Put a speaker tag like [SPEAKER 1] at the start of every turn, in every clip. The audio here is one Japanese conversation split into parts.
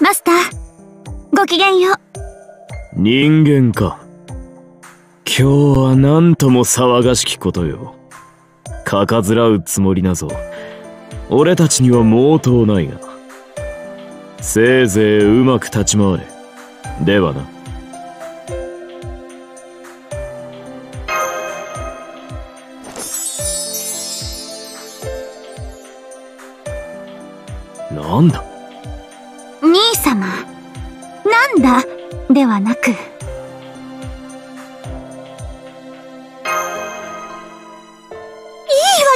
[SPEAKER 1] マスター、ごきげんよう。
[SPEAKER 2] 人間か。今日は何とも騒がしきことよ。かかずらうつもりなぞ。俺たちには毛頭ないが。せいぜいうまく立ち回れ。ではな。なんだ？
[SPEAKER 1] はなく。いいわ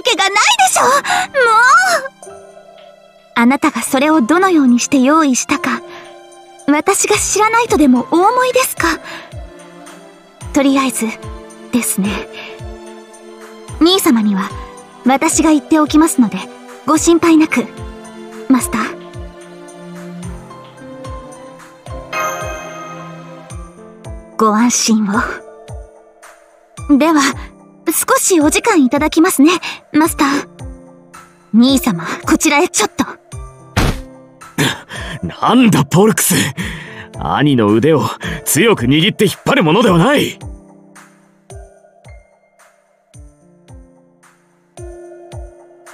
[SPEAKER 1] けがないでしょもうあなたがそれをどのようにして用意したか、私が知らないとでもお思いですか？とりあえず、ですね。兄様には、私が言っておきますので、ご心配なく、マスター？ご安心を。では、少しお時間いただきますね、マスター。兄様、こちらへちょっと。
[SPEAKER 2] なんだ、ポルクス兄の腕を強く握って引っ張るものではない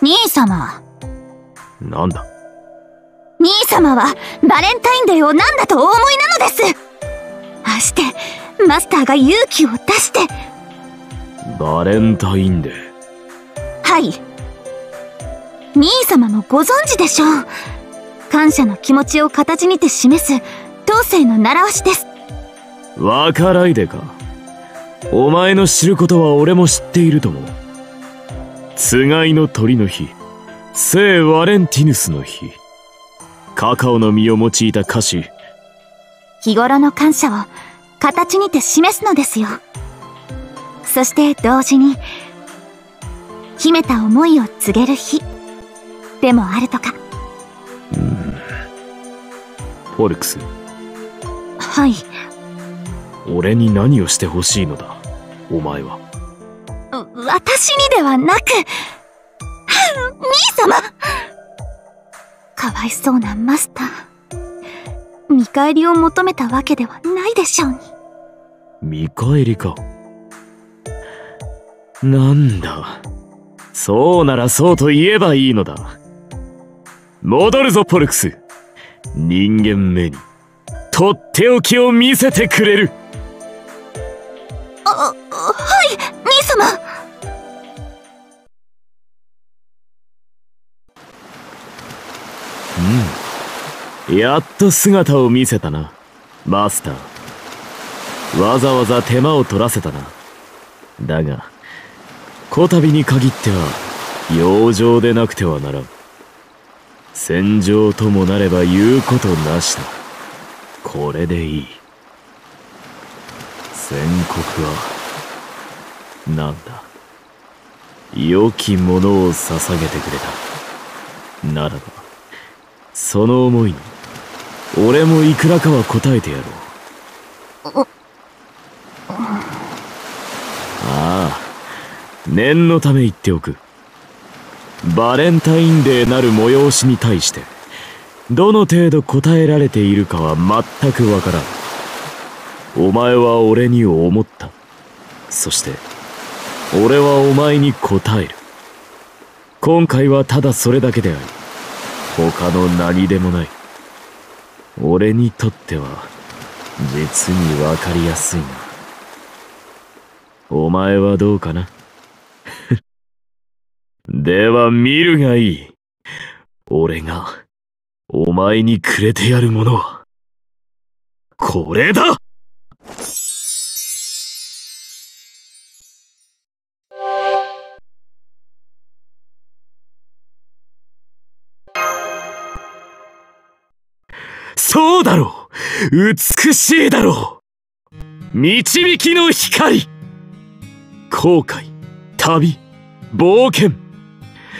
[SPEAKER 1] 兄様。
[SPEAKER 2] なんだ？
[SPEAKER 1] 兄様はバレンタインデーを何だとお思いなのですあして、マスターが勇気を出して。
[SPEAKER 2] バレンタインデー。
[SPEAKER 1] はい。兄様もご存知でしょう。感謝の気持ちを形にて示す、当世の習わしです。
[SPEAKER 2] わからいでか。お前の知ることは俺も知っているとも。つがいの鳥の日、聖ワレンティヌスの日。カカオの実を用いた菓子。
[SPEAKER 1] 日頃の感謝を形にて示すのですよ。そして同時に、秘めた思いを告げる日でもあるとか。
[SPEAKER 2] うん。フォルクス。
[SPEAKER 1] はい。
[SPEAKER 2] 俺に何をしてほしいのだ、お前は。
[SPEAKER 1] 私にではなく、兄様かわいそうなマスター。見返りを求めたわけではないでしょうに。
[SPEAKER 2] 見返りか。なんだ。そうならそうと言えばいいのだ。戻るぞ、ポルクス。人間目に、とっておきを見せてくれる。
[SPEAKER 1] あ、はい、兄様。
[SPEAKER 2] うん。やっと姿を見せたな、マスター。わざわざ手間を取らせたな。だが、こたびに限っては、養生でなくてはならん。戦場ともなれば言うことなしだ。これでいい。宣告は、なんだ。良きものを捧げてくれた。ならば、その思いに、俺もいくらかは答えてやろう。あ。あ、念のため言っておく。バレンタインデーなる催しに対してどの程度答えられているかは全くわからん。お前は俺に思った。そして俺はお前に答える。今回はただそれだけであり他の何でもない俺にとっては実にわかりやすいな。お前はどうかな？では見るがいい。俺が、お前にくれてやるものは、これだ！美しいだろう。導きの光。後悔、旅、冒険。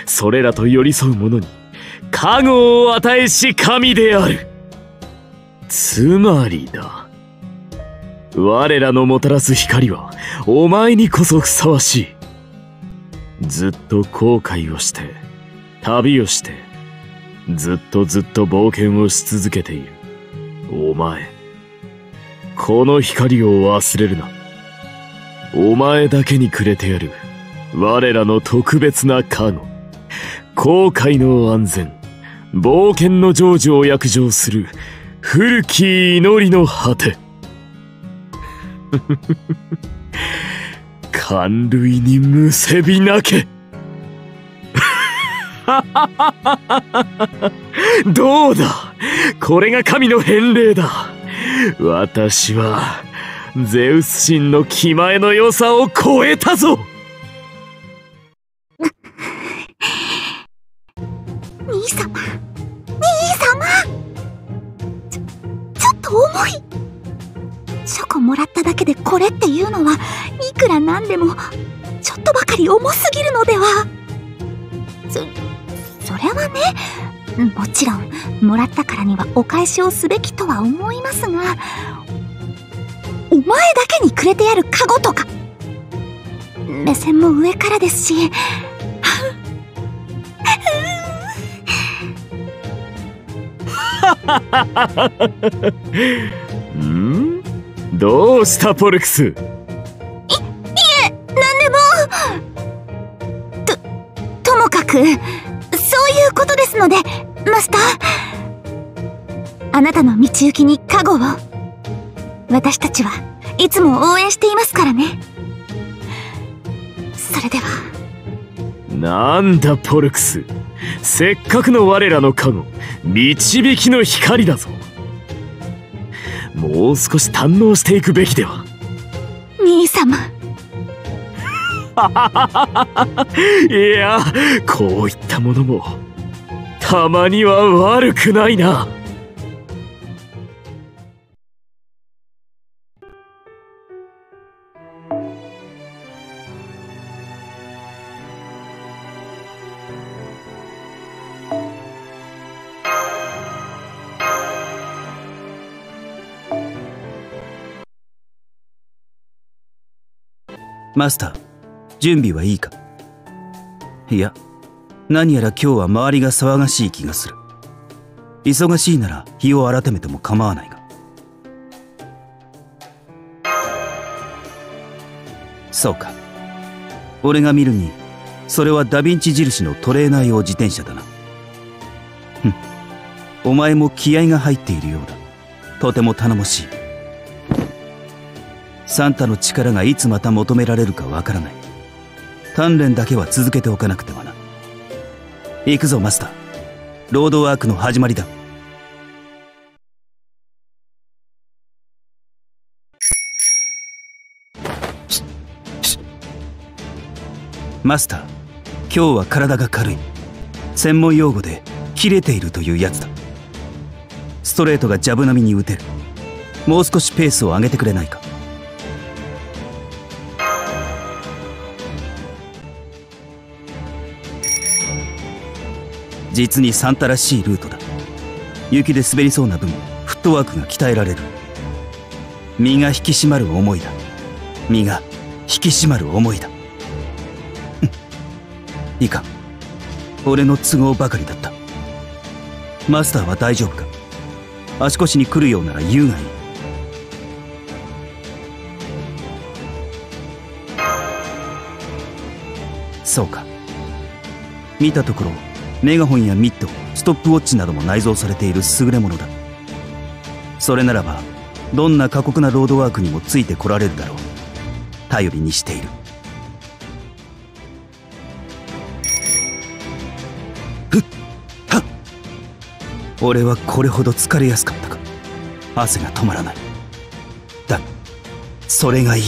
[SPEAKER 2] それらと寄り添う者に加護を与えし神である。つまりだ。我らのもたらす光はお前にこそふさわしい。ずっと後悔をして旅をしてずっとずっと冒険をし続けている。お前この光を忘れるな。お前だけにくれてやる。我らの特別な加護。航海の安全。冒険の成就を約定する。古き祈りの果て。感類にむせびなけどうだ？これが神の返礼だ。私はゼウス神の気前の良さを超えたぞ。
[SPEAKER 1] 兄様。兄様。ちょちょっと重い。チョコもらっただけでこれっていうのはいくらなんでもちょっとばかり重すぎるのでは。そそれはねもちろん。もらったからにはお返しをすべきとは思いますがお前だけにくれてやるカゴとか目線も上からですし。
[SPEAKER 2] ん？どうしたポルクス？
[SPEAKER 1] なんでも。とともかくそういうことですのでマスター。あなたの道行きに加護を。私たちはいつも応援していますからね。それでは。
[SPEAKER 2] なんだポルクス。せっかくの我らの加護導きの光だぞ。もう少し堪能していくべきでは。
[SPEAKER 1] 兄様
[SPEAKER 2] いやこういったものもたまには悪くないな。
[SPEAKER 3] マスター。準備はいいか？いや何やら今日は周りが騒がしい気がする。忙しいなら日を改めても構わないがそうか。俺が見るにそれはダヴィンチ印のトレーナー用自転車だな。ふん。お前も気合が入っているようだ。とても頼もしい。サンタの力がいつまた求められるかわからない。鍛錬だけは続けておかなくてはな。行くぞマスター。ロードワークの始まりだ。マスター今日は体が軽い。専門用語で切れているというやつだ。ストレートがジャブ並みに打てる。もう少しペースを上げてくれないか。実にサンタらしいルートだ。雪で滑りそうな分フットワークが鍛えられる。身が引き締まる思いだ。身が引き締まる思いだ。いいか。俺の都合ばかりだった。マスターは大丈夫か？足腰に来るようなら言うがいいそうか。見たところメガホンやミッドストップウォッチなども内蔵されている優れものだ。それならばどんな過酷なロードワークにもついてこられるだろう。頼りにしている。ふっはっ。俺はこれほど疲れやすかったか。汗が止まらない。だ。それがいい。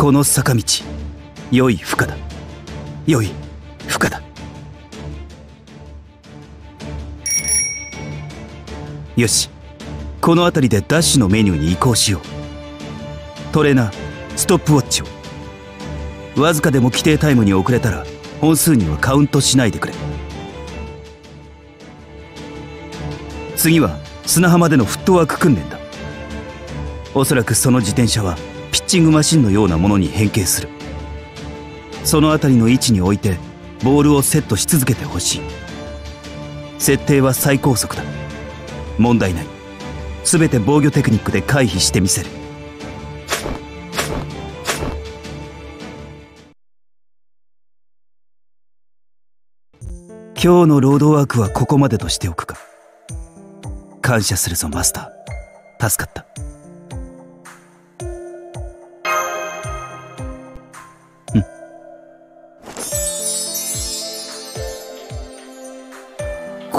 [SPEAKER 3] この坂道。良い負荷だ。良い負荷だ。よし。この辺りでダッシュのメニューに移行しよう。トレーナーストップウォッチを。わずかでも規定タイムに遅れたら本数にはカウントしないでくれ。次は砂浜でのフットワーク訓練だ。おそらくその自転車はチングマシンのようなものに変形する。その辺りの位置に置いてボールをセットし続けてほしい。設定は最高速だ。問題ない。全て防御テクニックで回避してみせる。今日のロードワークはここまでとしておくか。感謝するぞマスター。助かった。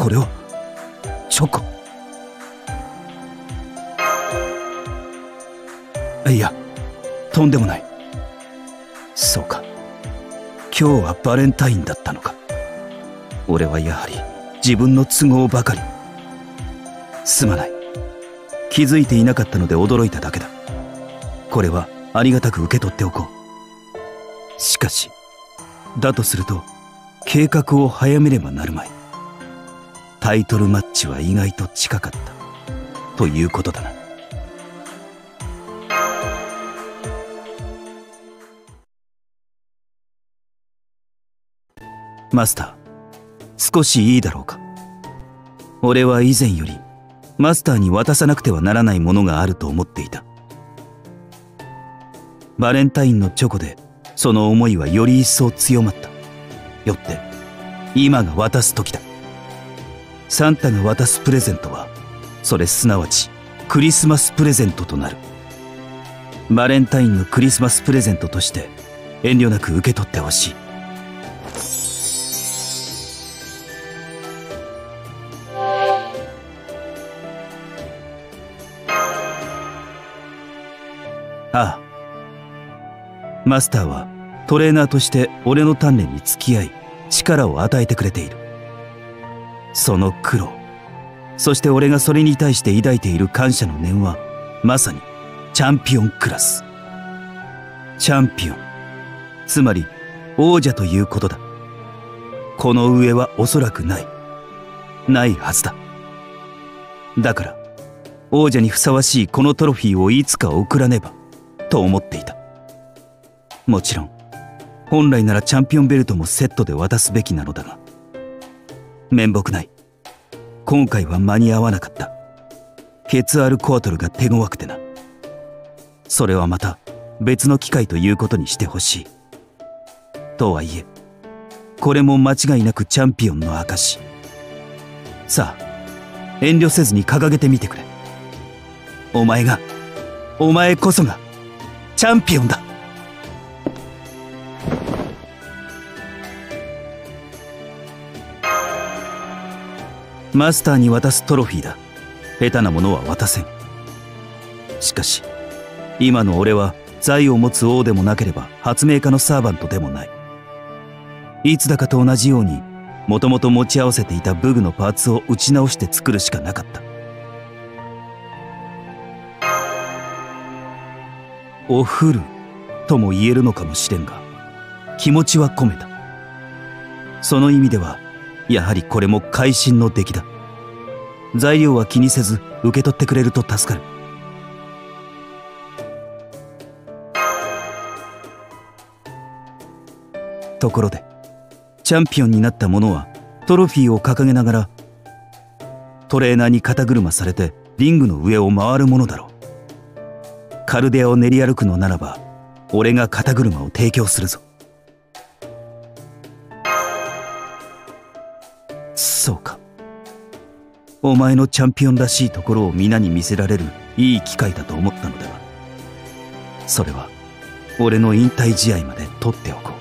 [SPEAKER 3] これはチョコいやとんでもない。そうか。今日はバレンタインだったのか。俺はやはり自分の都合ばかり。すまない。気づいていなかったので驚いただけだ。これはありがたく受け取っておこう。しかしだとすると計画を早めればなるまい。タイトルマッチは意外と近かった。ということだな。マスター少しいいだろうか。俺は以前よりマスターに渡さなくてはならないものがあると思っていた。バレンタインのチョコでその思いはより一層強まった。よって今が渡す時だ。サンタが渡すプレゼントはそれすなわちクリスマスプレゼントとなる。バレンタインのクリスマスプレゼントとして遠慮なく受け取ってほしい。ああ。マスターはトレーナーとして俺の鍛錬に付き合い力を与えてくれている。その苦労そして俺がそれに対して抱いている感謝の念はまさにチャンピオンクラス。チャンピオン。つまり王者ということだ。この上はおそらくない。ないはずだ。だから王者にふさわしいこのトロフィーをいつか送らねばと思っていた。もちろん本来ならチャンピオンベルトもセットで渡すべきなのだが面目ない。今回は間に合わなかった。ケツアルコアトルが手強くてな。それはまた別の機会ということにしてほしい。とはいえこれも間違いなくチャンピオンの証さあ遠慮せずに掲げてみてくれ。お前がお前こそがチャンピオンだ。マスターに渡すトロフィーだ。下手なものは渡せん。しかし今の俺は財を持つ王でもなければ発明家のサーバントでもない。いつだかと同じようにもともと持ち合わせていた武具のパーツを打ち直して作るしかなかった。おふるとも言えるのかもしれんが気持ちは込めた。その意味ではやはりこれも会心の出来だ。材料は気にせず受け取ってくれると助かる。ところでチャンピオンになった者はトロフィーを掲げながらトレーナーに肩車されてリングの上を回るものだろう。カルデアを練り歩くのならば俺が肩車を提供するぞ。そうか。お前のチャンピオンらしいところを皆に見せられるいい機会だと思ったのでは。それは俺の引退試合まで取っておこ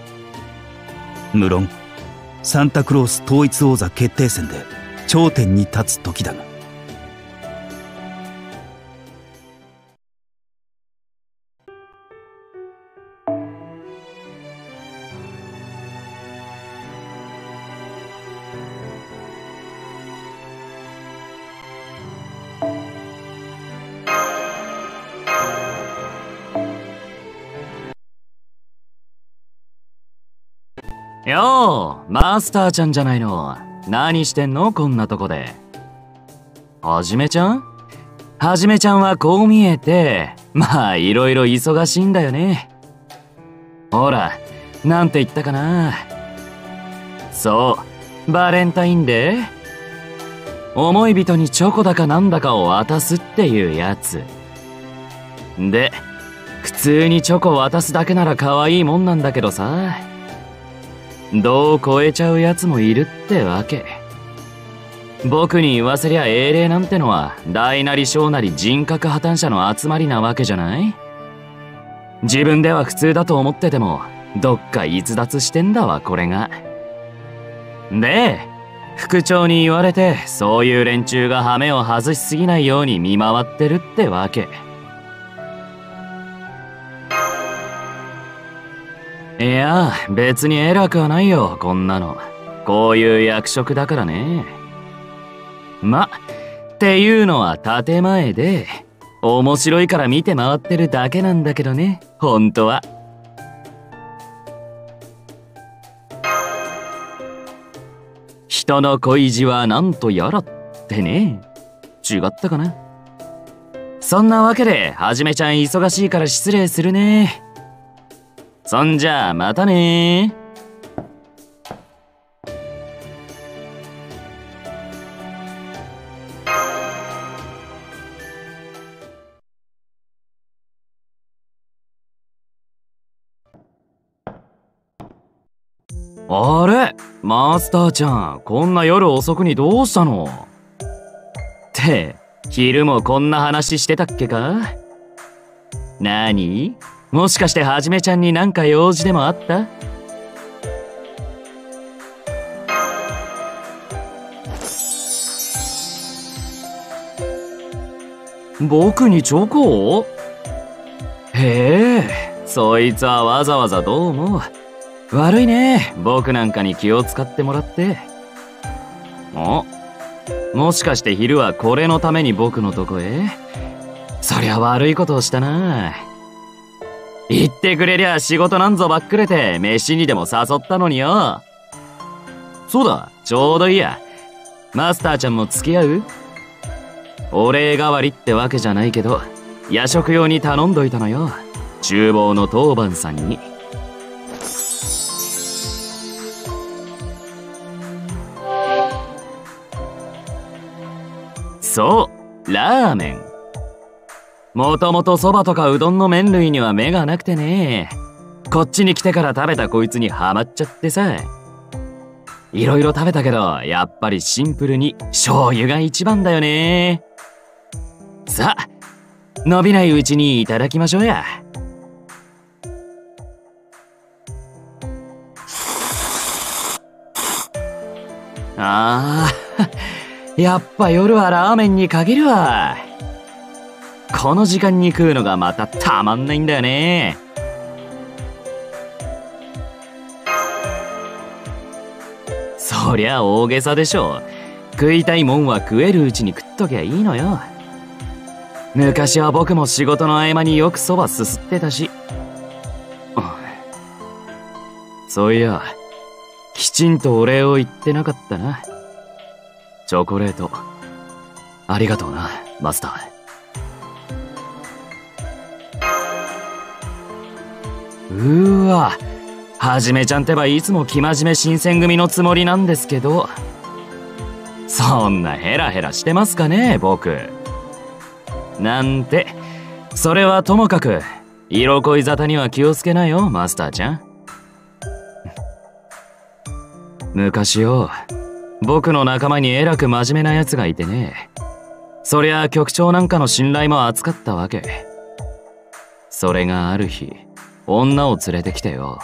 [SPEAKER 3] う。無論サンタクロース統一王座決定戦で頂点に立つ時だが。
[SPEAKER 4] よう。マスターちゃんじゃないの。何してんの？こんなとこで。はじめちゃん？はじめちゃんはこう見えてまあいろいろ忙しいんだよね。ほら
[SPEAKER 5] なんて言ったかな。そう、バレンタインデー？思い人にチョコだかなんだかを渡すっていうやつ。で、普通にチョコ渡すだけなら可愛いもんなんだけどさ。どう超えちゃうやつもいるってわけ。僕に言わせりゃ英霊なんてのは大なり小なり人格破綻者の集まりなわけじゃない？自分では普通だと思っててもどっか逸脱してんだわこれが。で、副長に言われてそういう連中がハメを外しすぎないように見回ってるってわけ。いや、別に偉くはないよ、こんなの。こういう役職だからね。ま、っていうのは建前で、面白いから見て回ってるだけなんだけどね、本当は。人の恋路はなんとやらってね。違ったかなそんなわけで、はじめちゃん忙しいから失礼するね。そんじゃあまたね。あれ？マスターちゃん、こんな夜遅くにどうしたの？って、昼もこんな話してたっけか？なにもしかしてはじめちゃんになんか用事でもあった？僕にチョコを？へえ、そいつはわざわざどうも。悪いね、僕なんかに気を使ってもらって。おもしかして昼はこれのために僕のとこへ？そりゃ悪いことをしたな。言ってくれりゃ仕事なんぞばっくれて飯にでも誘ったのによ。そうだ、ちょうどいいや。マスターちゃんも付き合う？お礼代わりってわけじゃないけど、夜食用に頼んどいたのよ。厨房の当番さんに。そう、ラーメン。もともとそばとかうどんの麺類には目がなくてね。こっちに来てから食べたこいつにハマっちゃってさ。いろいろ食べたけど、やっぱりシンプルに醤油が一番だよね。さあ、伸びないうちにいただきましょうや。ああ、やっぱ夜はラーメンに限るわ。この時間に食うのがまたたまんないんだよね。そりゃ大げさでしょ。食いたいもんは食えるうちに食っときゃいいのよ。昔は僕も仕事の合間によくそばすすってたし。そういやきちんとお礼を言ってなかったな。チョコレート。ありがとうなマスター。うわ。はじめちゃんってばいつも生真面目新選組のつもりなんですけど。そんなヘラヘラしてますかね僕。なんて。それはともかく色恋沙汰には気をつけなよマスターちゃん。昔よ僕の仲間にえらく真面目な奴がいてね。そりゃ局長なんかの信頼も厚かったわけ。それがある日女を連れてきてよ。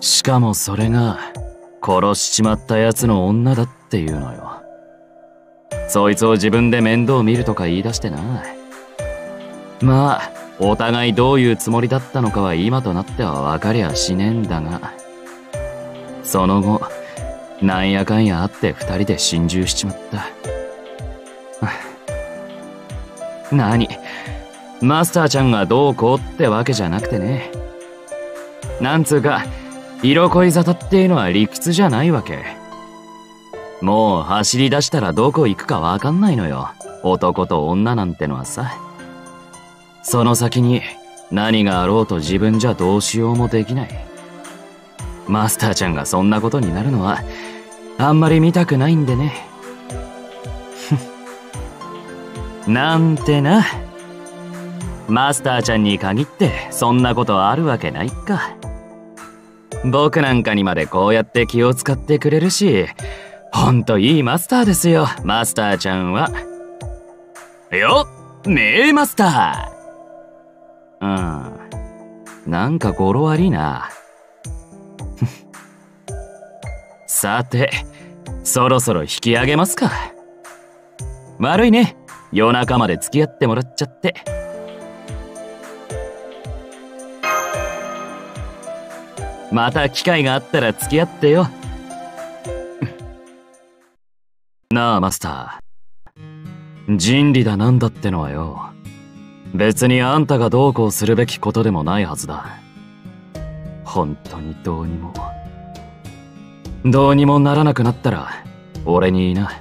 [SPEAKER 5] しかもそれが殺しちまった奴の女だっていうのよ。そいつを自分で面倒見るとか言い出してなまあお互いどういうつもりだったのかは今となっては分かりゃしねえんだがその後なんやかんやあって二人で心中しちまった。何？マスターちゃんがどうこうってわけじゃなくてね。なんつうか、色恋沙汰っていうのは理屈じゃないわけ。もう走り出したらどこ行くかわかんないのよ。男と女なんてのはさ。その先に何があろうと自分じゃどうしようもできない。マスターちゃんがそんなことになるのはあんまり見たくないんでねなんてなマスターちゃんに限ってそんなことあるわけないか。僕なんかにまでこうやって気を使ってくれるしほんといいマスターですよ。マスターちゃんは。よっ名マスター。うん。なんか語呂悪いな。さてそろそろ引き上げますか。悪いね。夜中まで付き合ってもらっちゃって。また機会があったら付き合ってよ。なあマスター。人理だなんだってのはよ。別にあんたがどうこうするべきことでもないはずだ。本当にどうにも。どうにもならなくなったら俺にいな。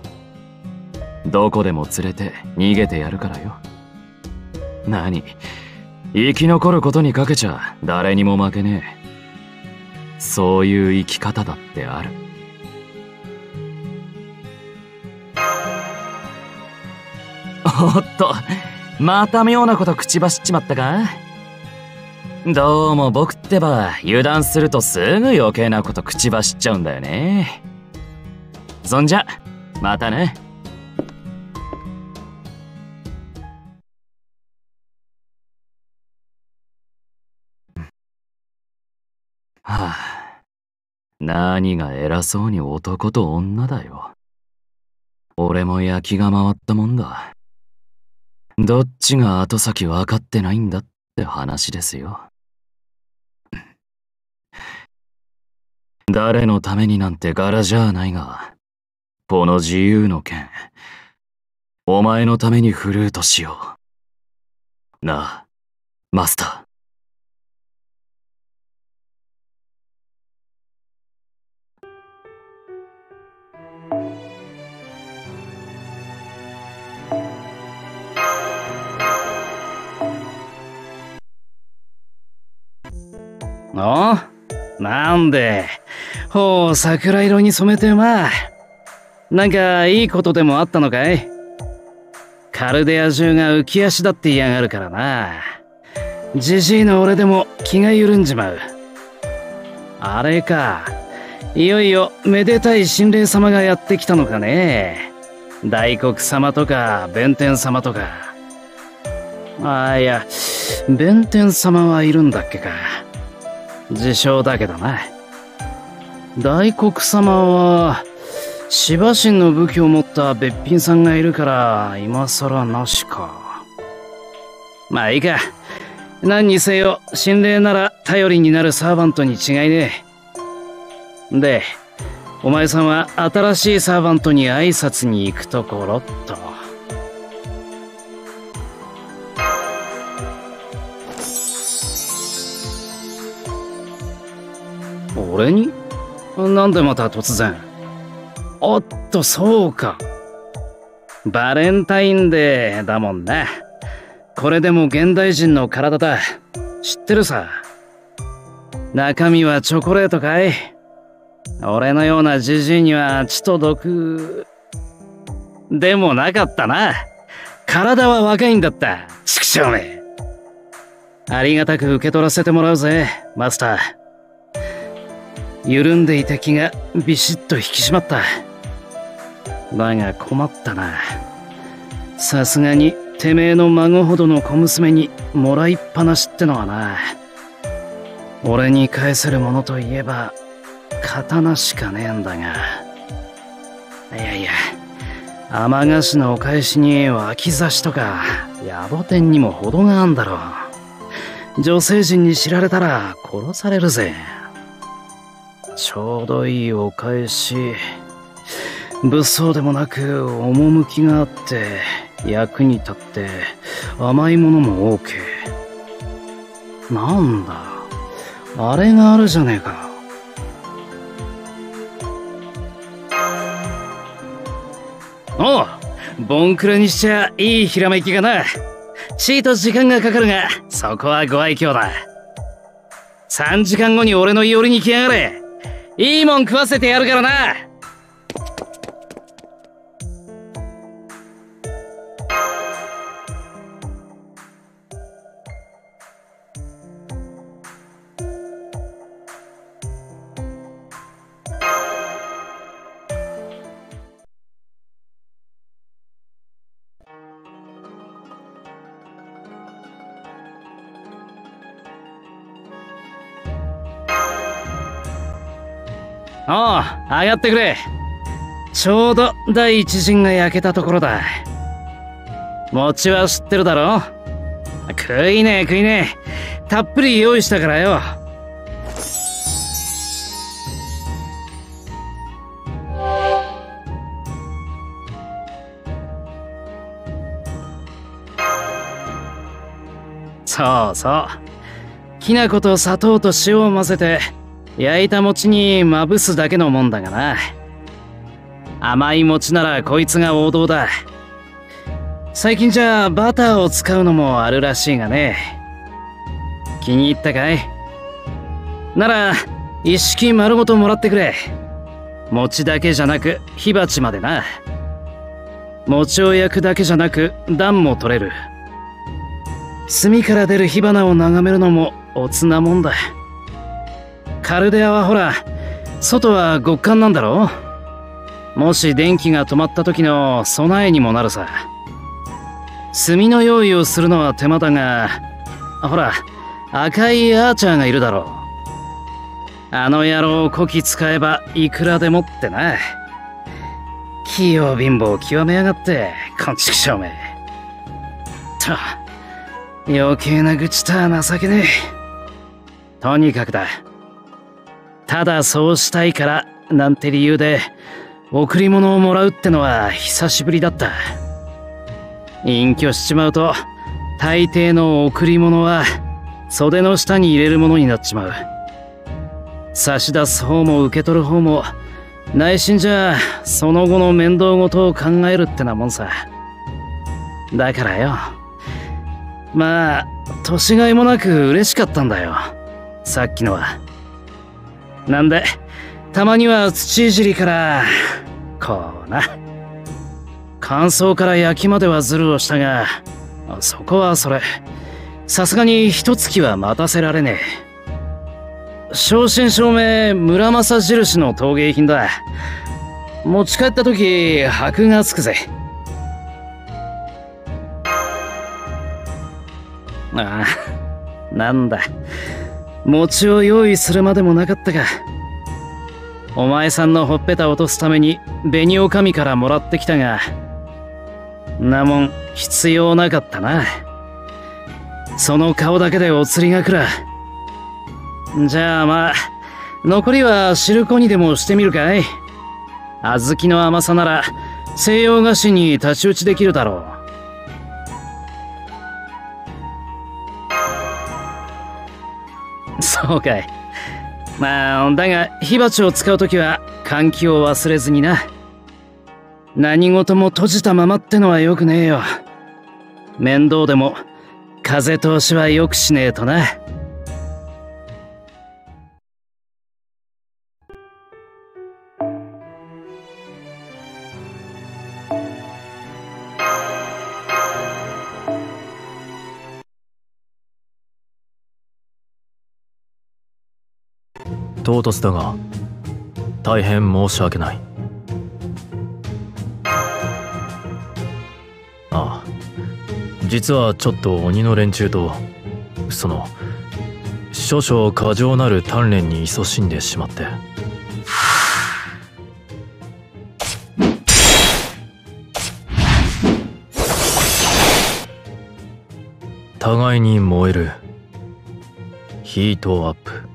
[SPEAKER 5] どこでも連れて逃げてやるからよ。何？生き残ることにかけちゃ誰にも負けねえ。そういう生き方だってある。おっとまた妙なこと口走っちまったか？どうも僕ってば油断するとすぐ余計なこと口走っちゃうんだよね。そんじゃまたね。はあ。何が偉そうに男と女だよ。俺も焼きが回ったもんだ。どっちが後先分かってないんだって話ですよ。誰のためになんて柄じゃないがこの自由の剣お前のために振るうとしよう。なあマスター。
[SPEAKER 6] おなんでほう桜色に染めてまあなんかいいことでもあったのかい？カルデア中が浮き足だって嫌がるからな。じじいの俺でも気が緩んじまう。あれかいよいよめでたい神霊様がやってきたのかね。大黒様とか弁天様とか。ああいや弁天様はいるんだっけか。自称だけどな。大黒様は芝神の武器を持ったべっぴんさんがいるから今更なしか。まあいいか。何にせよ心霊なら頼りになるサーバントに違いねえ。でお前さんは新しいサーバントに挨拶に行くところっと。俺に？なんでまた突然？おっとそうか。バレンタインデーだもんなこれでも現代人の体だ。知ってるさ。中身はチョコレートかい？俺のようなジジイには血と毒。でもなかったな。体は若いんだった。畜生め。ありがたく受け取らせてもらうぜマスター。緩んでいた気がビシッと引き締まった。だが困ったな。さすがにてめえの孫ほどの小娘にもらいっぱなしってのはな。俺に返せるものといえば刀しかねえんだが。いやいや雨菓子のお返しに脇差しとか野暮天にも程があんだろう。女性陣に知られたら殺されるぜ。ちょうどいいお返し。物騒でもなく趣があって役に立って甘いものも OK なんだあれがあるじゃねえか。おうボンクラにしちゃいいひらめきがな。チート時間がかかるがそこはご愛嬌だ。3時間後に俺の寄りに来やがれ。いいもん食わせてやるからな。上がってくれ。ちょうど第一陣が焼けたところだ。餅は知ってるだろ？食いねえ食いねえ。たっぷり用意したからよ。そうそう。きな粉と砂糖と塩を混ぜて焼いた餅にまぶすだけのもんだがな。甘い餅ならこいつが王道だ。最近じゃバターを使うのもあるらしいがね。気に入ったかい？なら一式丸ごともらってくれ。餅だけじゃなく火鉢までな。餅を焼くだけじゃなく暖も取れる。炭から出る火花を眺めるのもおつなもんだ。カルデアはほら外は極寒なんだろ？もし電気が止まった時の備えにもなるさ。炭の用意をするのは手間だがほら赤いアーチャーがいるだろう。あの野郎こき使えばいくらでもってな。器用貧乏極めやがってこんちくしょうめ。と余計な愚痴とは情けねえ。とにかくだ。ただそうしたいからなんて理由で贈り物をもらうってのは久しぶりだった。隠居しちまうと大抵の贈り物は袖の下に入れるものになっちまう。差し出す方も受け取る方も内心じゃその後の面倒事を考えるってなもんさ。だからよ。まあ年がいもなく嬉しかったんだよ。さっきのは。なんでたまには土いじりからこうな。乾燥から焼きまではズルをしたがそこはそれ。さすがに一月は待たせられねえ。正真正銘村正印の陶芸品だ。持ち帰った時箔がつくぜ。ああなんだ。餅を用意するまでもなかったかお前さんのほっぺた落とすために紅おかみからもらってきたがなもん必要なかったな。その顔だけでお釣りが来らじゃあまあ残りは汁粉にでもしてみるかい。小豆の甘さなら西洋菓子に太刀打ちできるだろう。そうかい。まあだが火鉢を使う時は換気を忘れずにな。何事も閉じたままってのはよくねえよ。面倒でも風通しはよくしねえとな。
[SPEAKER 4] 唐突だが大変申し訳ない。ああ実はちょっと鬼の連中とその少々過剰なる鍛錬に勤しんでしまって。互いに燃えるヒートアップ。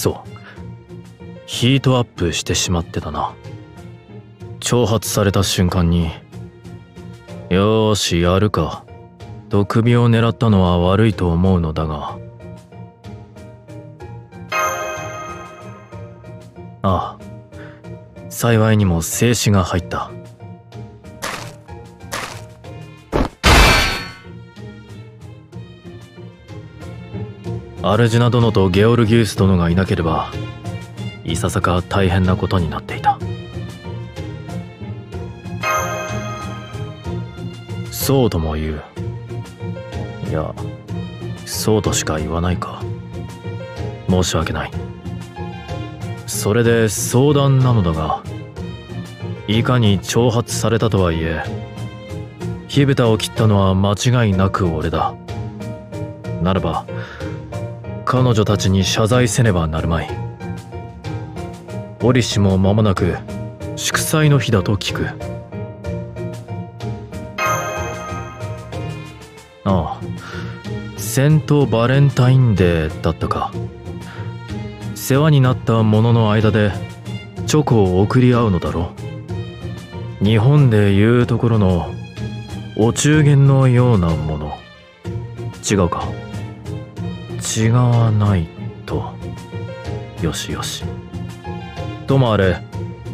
[SPEAKER 4] そう。ヒートアップしてしまってたな。挑発された瞬間によーしやるか。と首を狙ったのは悪いと思うのだが。ああ。幸いにも静止が入った。アルジナ殿とゲオルギウス殿がいなければいささか大変なことになっていた。そうとも言う。いやそうとしか言わないか。申し訳ない。それで相談なのだがいかに挑発されたとはいえ火蓋を切ったのは間違いなく俺だ。ならば彼女たちに謝罪せねばなるまい。折しも間もなく祝祭の日だと聞く。ああセントバレンタインデーだったか。世話になった者の間でチョコを送り合うのだろう。日本でいうところのお中元のようなもの。違うか。違わないと。よしよし。ともあれ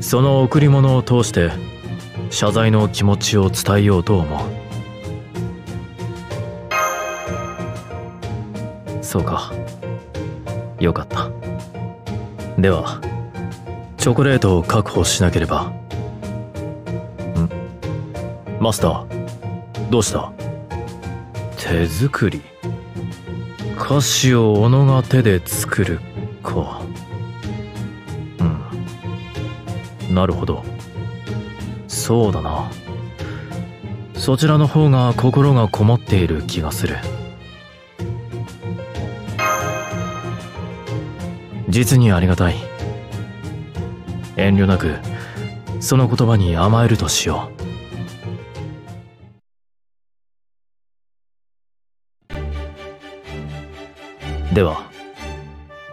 [SPEAKER 4] その贈り物を通して謝罪の気持ちを伝えようと思う。そうか。よかった。ではチョコレートを確保しなければ。ん。マスターどうした？手作り。菓子を斧が手で作るかうん。なるほど。そうだな。そちらの方が心がこもっている気がする。実にありがたい。遠慮なくその言葉に甘えるとしよう。では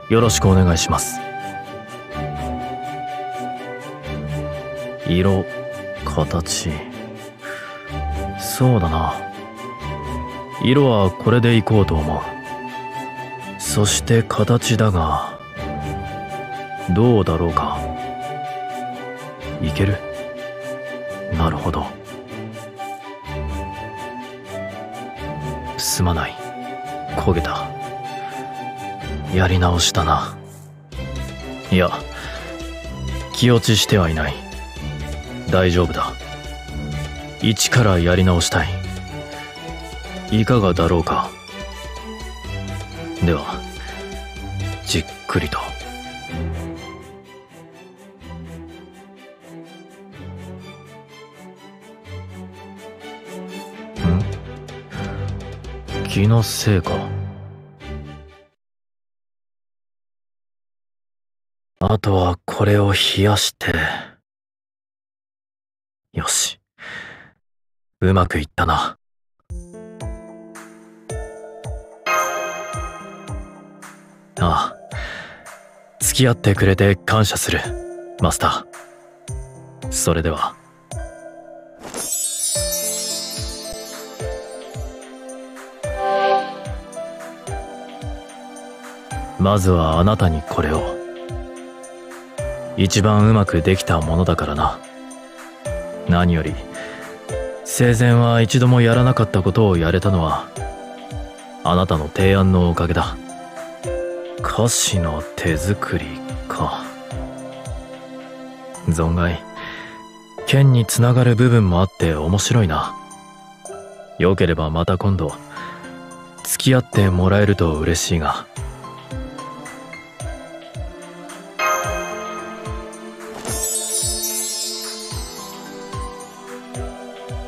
[SPEAKER 4] よろしくお願いします。色形。そうだな。色はこれでいこうと思う。そして形だがどうだろうか。いける？なるほど。すまない。焦げた。やり直しだな。いや気落ちしてはいない。大丈夫だ。一からやり直したい。いかがだろうか。ではじっくりと。ん？気のせいか。とはこれを冷やして。よし。うまくいったな。ああ。付き合ってくれて感謝するマスター。それでは。まずはあなたにこれを。一番うまくできたものだからな。何より生前は一度もやらなかったことをやれたのはあなたの提案のおかげだ。歌詞の手作りか。存外。剣につながる部分もあって面白いな。よければまた今度付き合ってもらえると嬉しいが。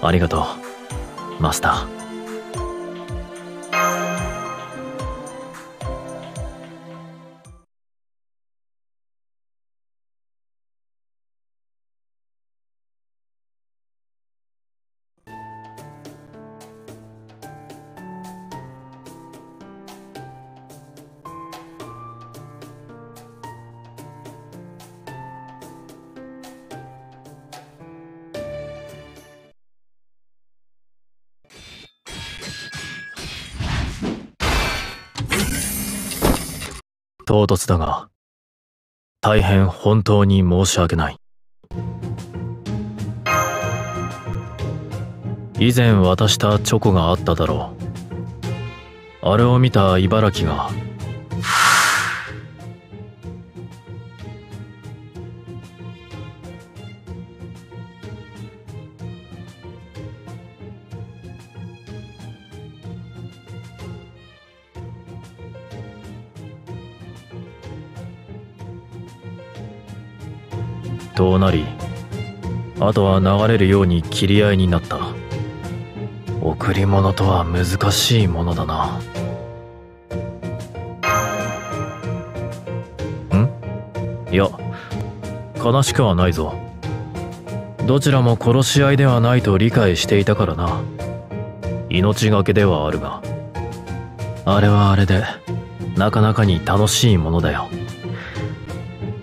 [SPEAKER 4] ありがとうマスター。唐突だが大変本当に申し訳ない。以前渡したチョコがあっただろう。あれを見た茨城が遠なりあとは流れるように切り合いになった。贈り物とは難しいものだな。ん？いや悲しくはないぞ。どちらも殺し合いではないと理解していたからな。命がけではあるが。あれはあれでなかなかに楽しいものだよ。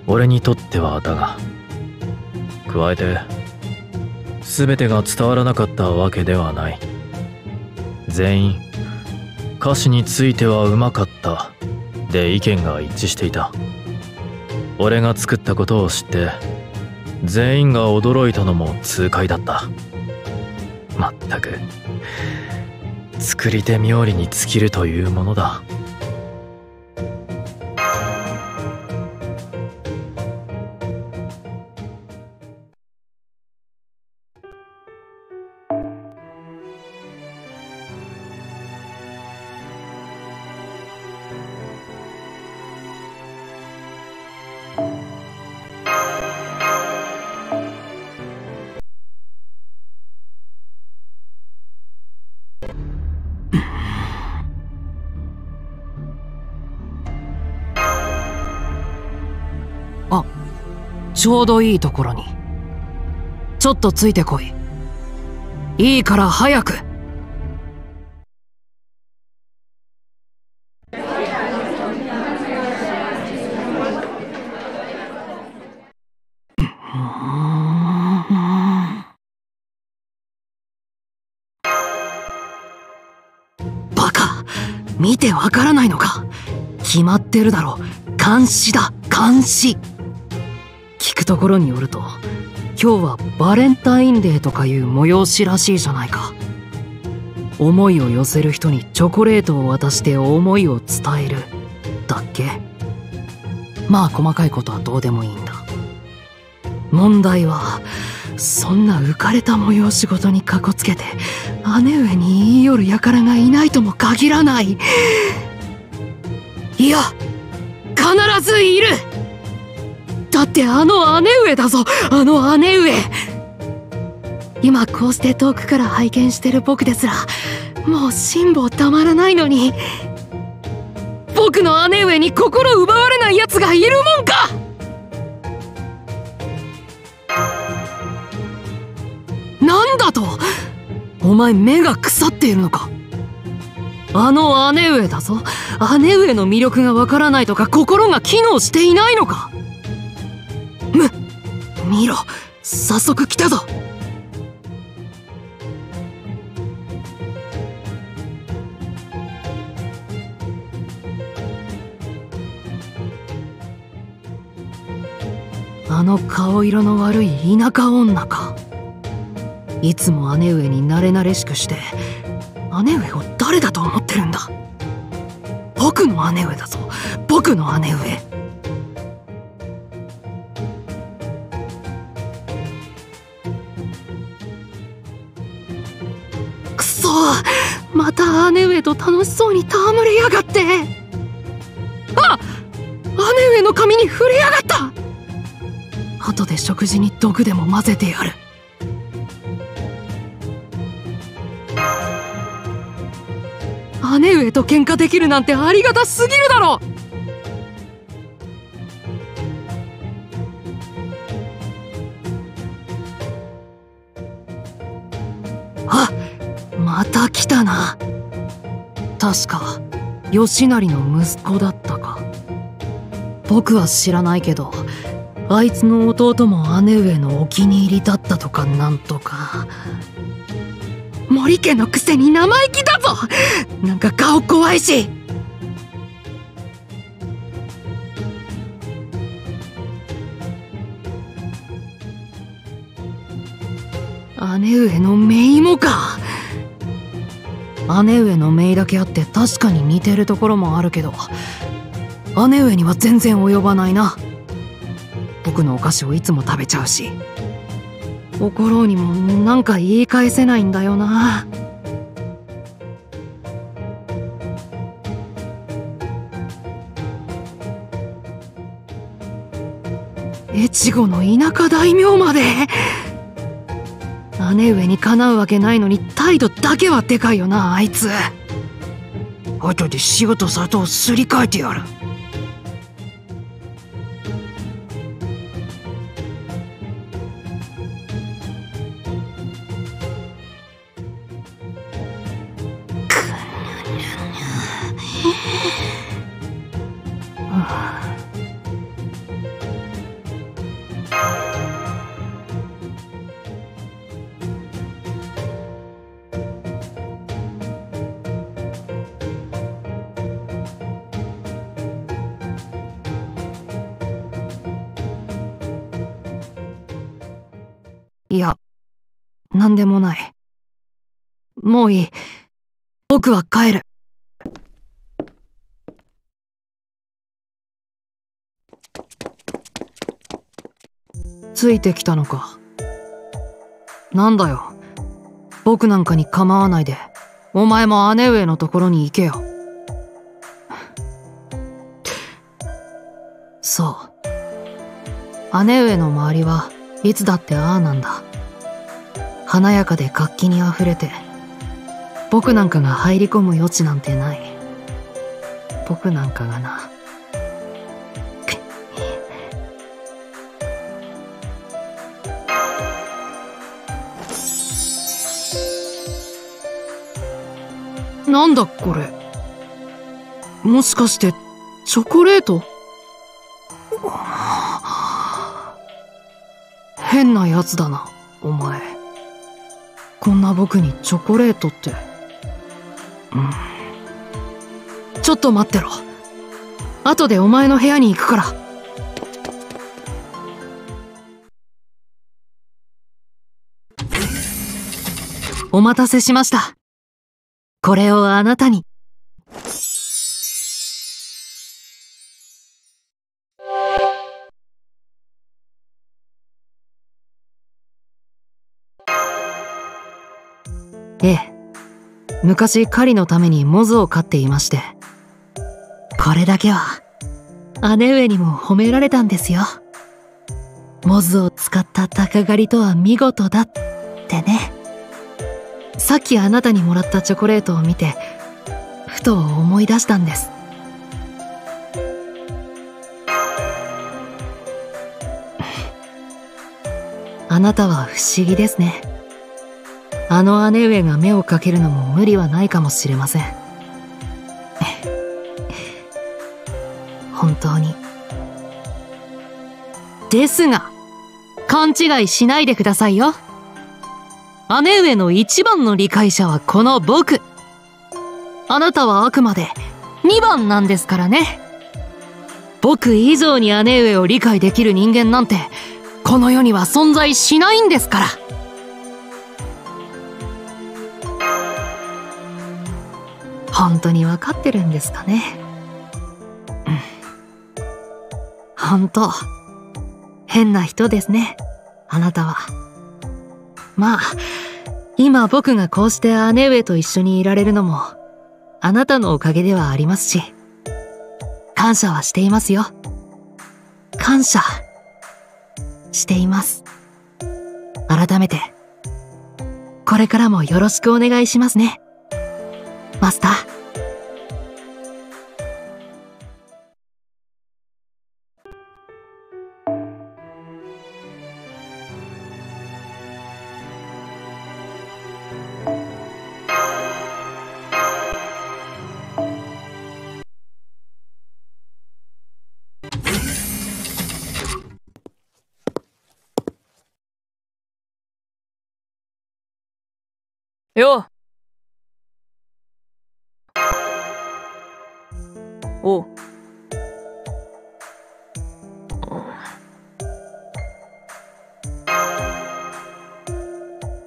[SPEAKER 4] 俺にとってはだが。加えて全てが伝わらなかったわけではない。全員歌詞についてはうまかった。で意見が一致していた。俺が作ったことを知って全員が驚いたのも痛快だった。まったく作り手冥利に尽きるというものだ。
[SPEAKER 7] ちょうどいいところに。ちょっとついてこい。いいから早くバカ見てわからないのか決まってるだろ監視だ監視聞くところによると今日はバレンタインデーとかいう催しらしいじゃないか。思いを寄せる人にチョコレートを渡して思いを伝える。だっけ？まあ細かいことはどうでもいいんだ。問題はそんな浮かれた催し事にかこつけて姉上に言い寄る輩がいないとも限らない。いや必ずいる！だってあの姉上だぞ。あの姉上。今こうして遠くから拝見してる僕ですらもう辛抱たまらないのに。僕の姉上に心奪われない奴がいるもんか。なんだとお前目が腐っているのか。あの姉上だぞ。姉上の魅力がわからないとか心が機能していないのか。見ろ。早速来たぞ。あの顔色の悪い田舎女か。いつも姉上に慣れ慣れしくして姉上を誰だと思ってるんだ。僕の姉上だぞ。僕の姉上。また姉上と楽しそうに戯れやがって。あ姉上の髪に触れやがった。後で食事に毒でも混ぜてやる。姉上と喧嘩できるなんてありがたすぎるだろまた来たな。確か吉成の息子だったか。僕は知らないけどあいつの弟も姉上のお気に入りだったとかなんとか。森家のくせに生意気だぞ。なんか顔怖いし。姉上の姪もか。姉上の姪だけあって確かに似てるところもあるけど姉上には全然及ばないな。僕のお菓子をいつも食べちゃうし怒ろうにもなんか言い返せないんだよな。越後の田舎大名まで姉上にかなうわけないのに態度だけはでかいよなあいつ。後で仕事里をすり替えてやる。もういい。僕は帰る。ついてきたのか。なんだよ。僕なんかに構わないで、お前も姉上のところに行けよ。そう。姉上の周りはいつだってああなんだ。華やかで活気にあふれて、僕なんかが入り込む余地なんてない。僕なんかがな。なんだこれ。もしかして、チョコレート？変なやつだな、お前。こんな僕にチョコレートって。ちょっと待ってろ。後でお前の部屋に行くから。お待たせしました。これをあなたに。ええ。昔狩りのためにモズを飼っていまして。これだけは、姉上にも褒められたんですよ。モズを使った鷹狩りとは見事だってね。さっきあなたにもらったチョコレートを見て、ふと思い出したんです。あなたは不思議ですね。あの姉上が目をかけるのも無理はないかもしれません。本当に。ですが、勘違いしないでくださいよ。姉上の一番の理解者はこの僕。あなたはあくまで二番なんですからね。僕以上に姉上を理解できる人間なんて、この世には存在しないんですから。本当にわかってるんですかね？うん。本当、変な人ですね。あなたは。まあ、今僕がこうして姉上と一緒にいられるのも、あなたのおかげではありますし、感謝はしていますよ。感謝、しています。改めて、これからもよろしくお願いしますね。マスター。
[SPEAKER 8] よ。お。う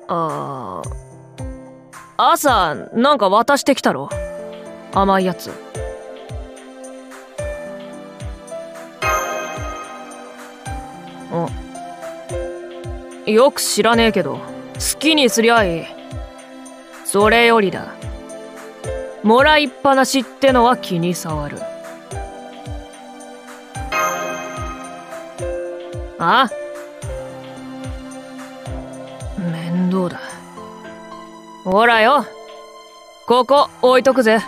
[SPEAKER 8] あ朝なんか渡してきたろ？甘いやつ。よく知らねえけど好きにすりゃいい。それよりだもらいっぱなしってのは気に障るあ？面倒だ。ほらよ。ここ置いとくぜ。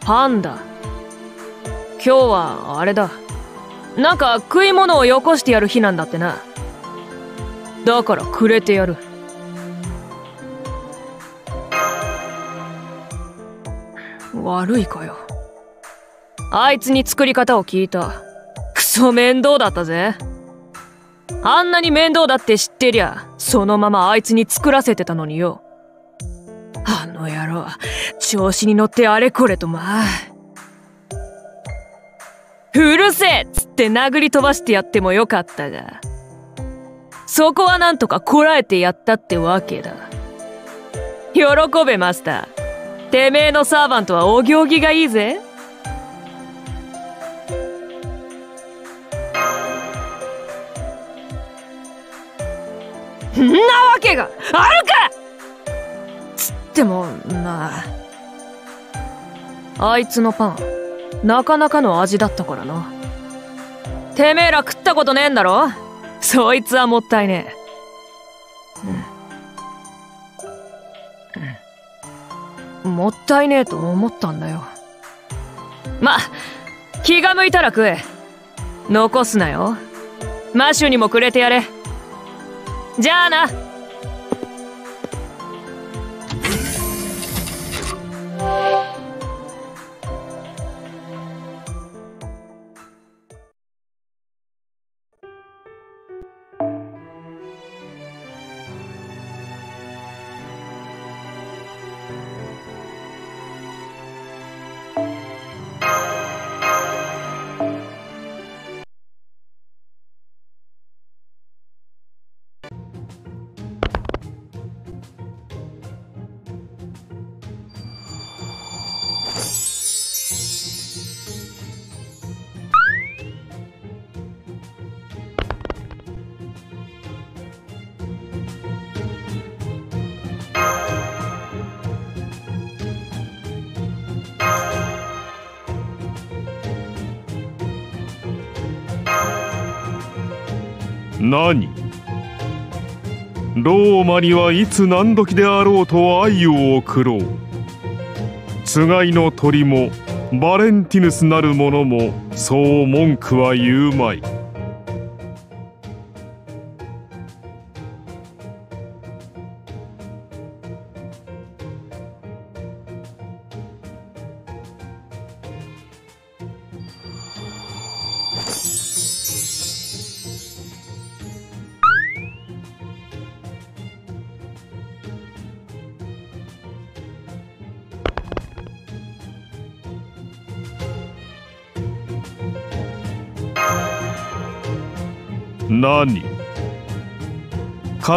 [SPEAKER 8] パンダ。今日はあれだ。なんか食い物をよこしてやる日なんだってな。だからくれてやる。悪いかよ。あいつに作り方を聞いた。クソ面倒だったぜ。あんなに面倒だって知ってりゃ、そのままあいつに作らせてたのによ。あの野郎、調子に乗ってあれこれとまあ。うるせえって殴り飛ばしてやってもよかったが。そこはなんとかこらえてやったってわけだ。喜べマスター。てめえのサーバントはお行儀がいいぜ。んなわけがあるかつってもまああいつのパンなかなかの味だったからなてめえら食ったことねえんだろ？そいつはもったいねえ、うん、もったいねえと思ったんだよ。ま気が向いたら食え。残すなよ。マシュにもくれてやれ。じゃあな。
[SPEAKER 9] 何？ローマにはいつ何時であろうと愛を送ろう。つがいの鳥もバレンティヌスなる者もそう文句は言うまい。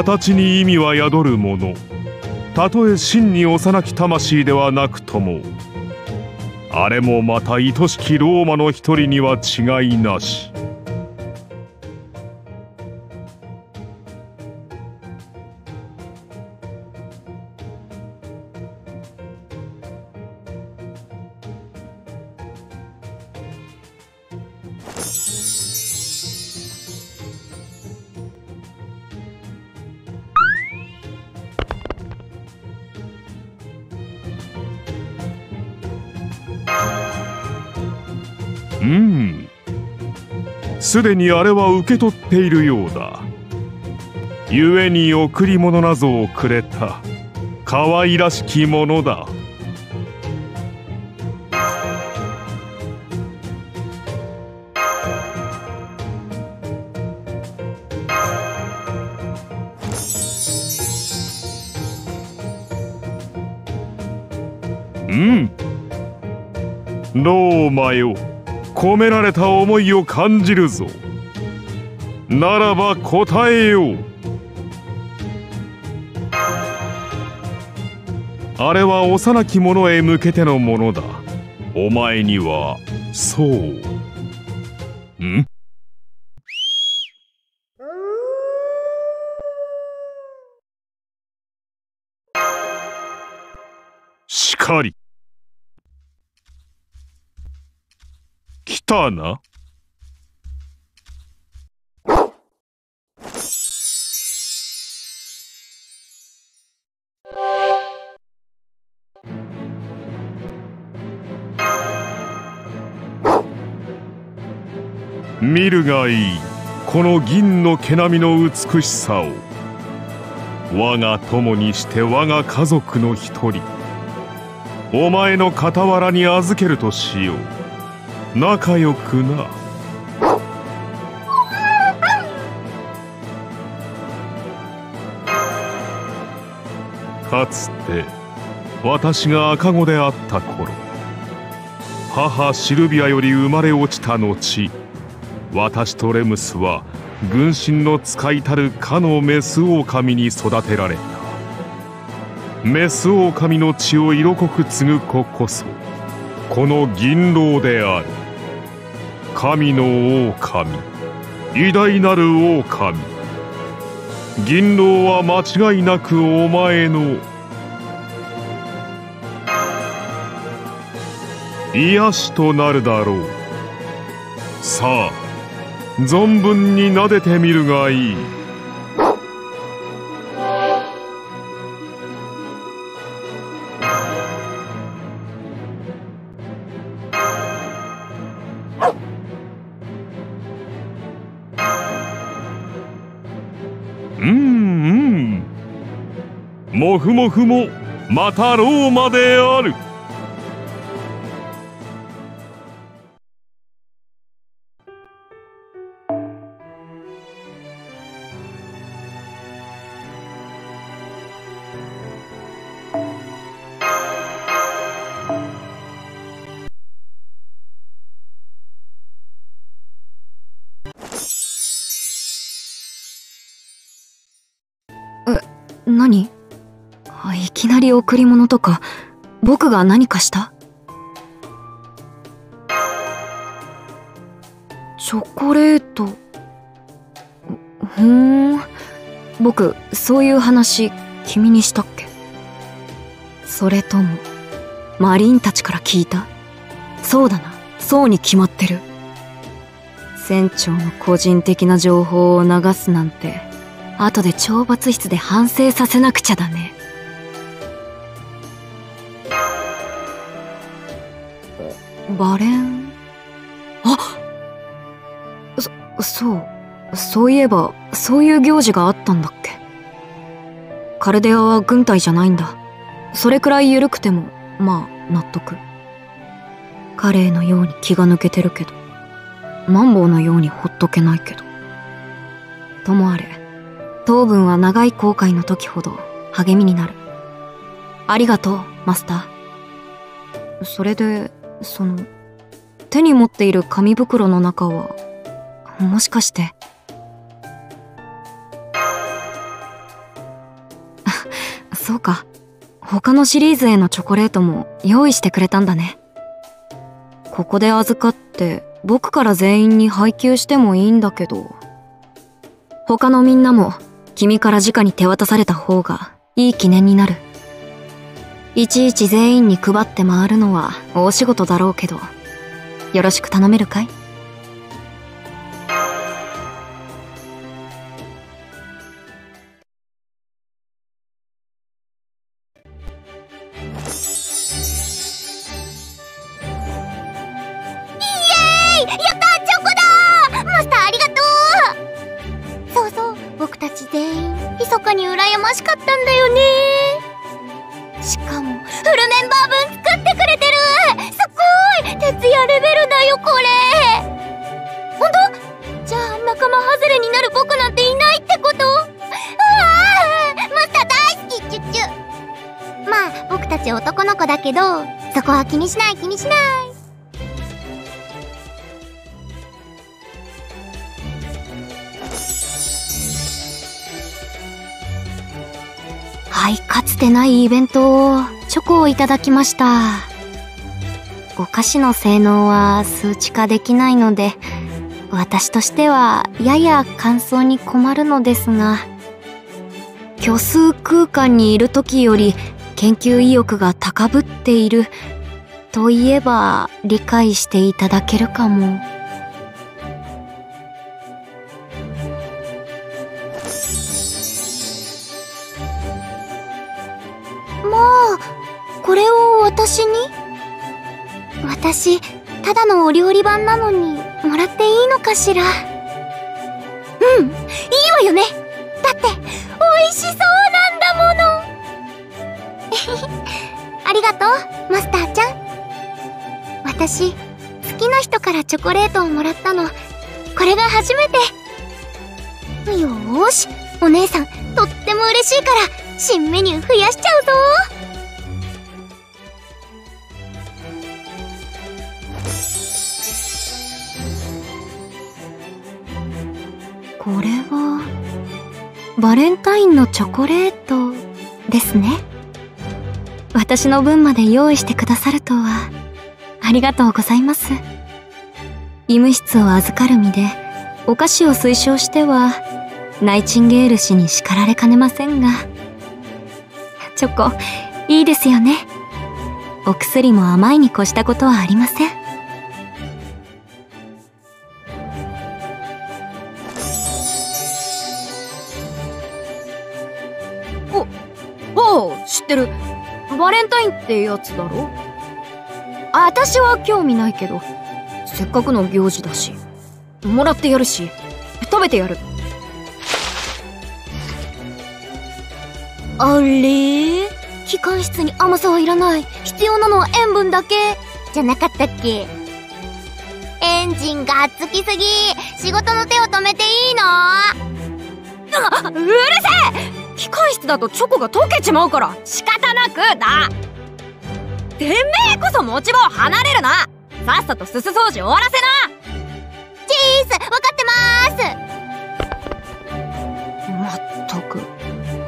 [SPEAKER 9] 形に意味は宿るもの。たとえ真に幼き魂ではなくともあれもまた愛しきローマの一人には違いなし。すでにあれは受け取っているようだ。故に贈り物なぞをくれた。可愛らしきものだ。うん。ローマよ。込められた思いを感じるぞ。ならば答えよう。あれは幼き者へ向けてのものだ。お前にはそう。ん？しかかり。見るがいい。この銀の毛並みの美しさを。我が友にして我が家族の一人。お前の傍らに預けるとしよう。仲良くな。かつて私が赤子であった頃母シルビアより生まれ落ちた後私とレムスは軍神の使いたるかのメス狼に育てられた。メス狼の血を色濃く継ぐ子こそこの銀狼である。神の狼。偉大なる狼。銀狼は間違いなくお前の。癒しとなるだろう。さあ存分に撫でてみるがいい。ふもふもまたローマである。
[SPEAKER 10] 何？きなり贈り物とか僕が何かした？チョコレート。ふん。僕そういう話君にしたっけ？それともマリンたちから聞いた？そうだな。そうに決まってる。船長の個人的な情報を流すなんて後で懲罰室で反省させなくちゃだね。バレン？あそそうそういえばそういう行事があったんだっけ？カルデアは軍隊じゃないんだ。それくらい緩くてもまあ納得。カレーのように気が抜けてるけど。マンボウのようにほっとけないけど。ともあれ糖分は長い航海の時ほど励みになる。ありがとうマスター。それでその手に持っている紙袋の中はもしかして。そうか。他のシリーズへのチョコレートも用意してくれたんだね。ここで預かって僕から全員に配給してもいいんだけど。他のみんなも君から直に手渡された方がいい記念になる。いちいち全員に配って回るのは大仕事だろうけどよろしく頼めるかい？イエイ！
[SPEAKER 11] やったチョコだマスターありがとう！そうそう僕たち全員密かに羨ましかったんだよね。フルメンバー分作ってくれてるすごい徹夜レベルだよこれ本当じゃあ仲間外れになる僕なんていないってこと？うわマスター大好きチュッチュ。まあ僕たち男の子だけどそこは気にしない気にしない。はい、かつてないイベントを、チョコをいただきました。お菓子の性能は数値化できないので、私としてはやや感想に困るのですが、虚数空間にいる時より
[SPEAKER 12] 研究意欲が高ぶっているといえば理解していただけるか。も
[SPEAKER 11] 私、ただのお料理版なのに、もらっていいのかしら？うん、いいわよね。だって、美味しそうなんだもの。ありがとう、マスターちゃん。私、好きな人からチョコレートをもらったの、これが初めて。よーし、お姉さん、とっても嬉しいから、新メニュー増やしちゃうぞ。
[SPEAKER 12] これはバレンタインのチョコレートですね私の分まで用意してくださるとはありがとうございます医務室を預かる身でお菓子を推奨してはナイチンゲール氏に叱られかねませんがチョコ、いいですよね。お薬も甘いに越したことはありません。
[SPEAKER 10] ってる。バレンタインってやつだろ？私は興味ないけど、せっかくの行事だし、もらってやるし、食べてやる。
[SPEAKER 11] あれ？機関室に甘さはいらない。必要なのは塩分だけ。じゃなかったっけ？エンジンがつきすぎ。仕事の手を止めていいの？
[SPEAKER 10] うるせえ機関室だとチョコが溶けちまうから仕方なくだてめえこそ持ち場を離れるなさっさとすす掃除終わらせな
[SPEAKER 11] チーズわかって
[SPEAKER 10] まーすまったく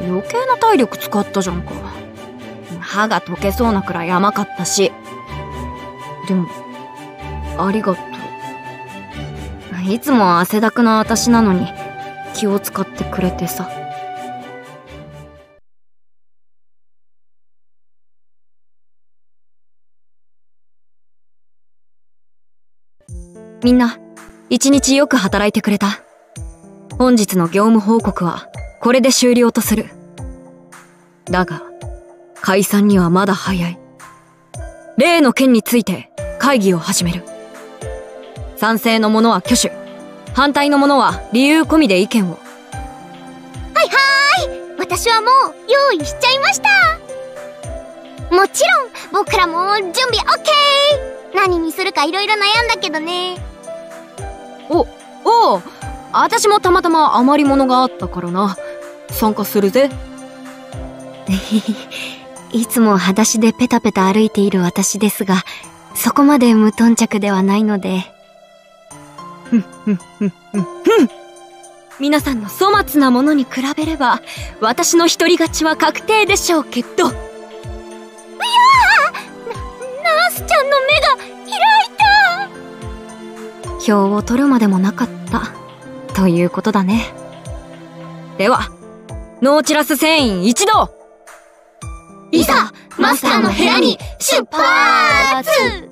[SPEAKER 10] 余計な体力使ったじゃんか。歯が溶けそうなくらい甘かったし。でも、ありがとう。いつも汗だくな私なのに気を使ってくれてさ。みんな、一日よく働いてくれた。本日の業務報告はこれで終了とする。だが、解散にはまだ早い。例の件について会議を始める。賛成の者は挙手。反対の者は理由込みで意見を。
[SPEAKER 11] はいはーい私はもう用意しちゃいましたもちろん僕らも準備 OK! 何にするか色々悩んだけどね。
[SPEAKER 10] お、おう私もたまたま余り物があったからな。参加するぜ。
[SPEAKER 12] いつも裸足でペタペタ歩いている私ですが、そこまで無頓着ではないので。
[SPEAKER 10] ふんふんふんふんふん。皆さんの粗末なものに比べれば、私の独り勝ちは確定でしょうけど。いやー
[SPEAKER 11] な、ナースちゃんの目が
[SPEAKER 12] 票を取るまでもなかった。ということだね。
[SPEAKER 10] では、ノーチラス船員一同
[SPEAKER 11] いざ、マスターの部屋に出発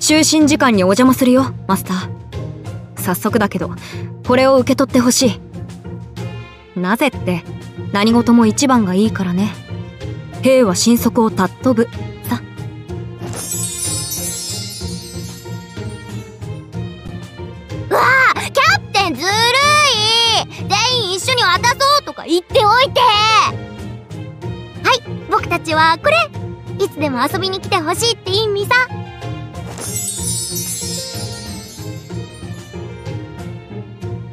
[SPEAKER 10] 就寝時間にお邪魔するよ、マスター。早速だけど、これを受け取ってほしい。なぜって、何事も一番がいいからね。兵は神速を尊ぶ。さ。
[SPEAKER 11] わあキャプテンずるい。全員一緒に渡そうとか言っておいて。はい僕たちはこれ。いつでも遊びに来てほしいって意味さ。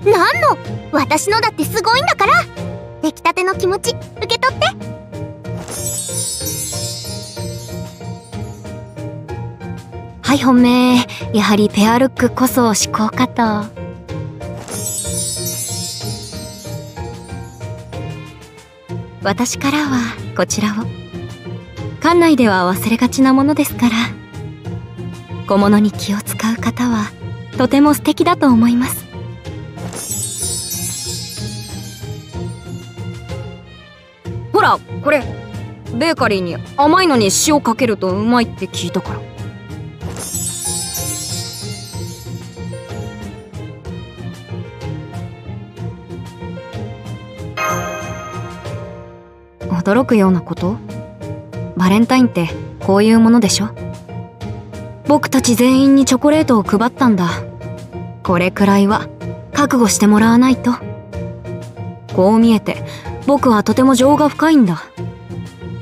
[SPEAKER 11] 何の私のだってすごいんだから。出来たての気持ち受け取って。
[SPEAKER 12] はい本命。やはりペアルックこそ思考かと。私からはこちらを。
[SPEAKER 10] 館内では忘れがちなものですから。小物に気を使う方はとても素敵だと思います。これベーカリーに甘いのに塩かけるとうまいって聞いたから。驚くようなこと？バレンタインってこういうものでしょ？僕たち全員にチョコレートを配ったんだ。これくらいは覚悟してもらわないと。こう見えて僕はとても情が深いんだ。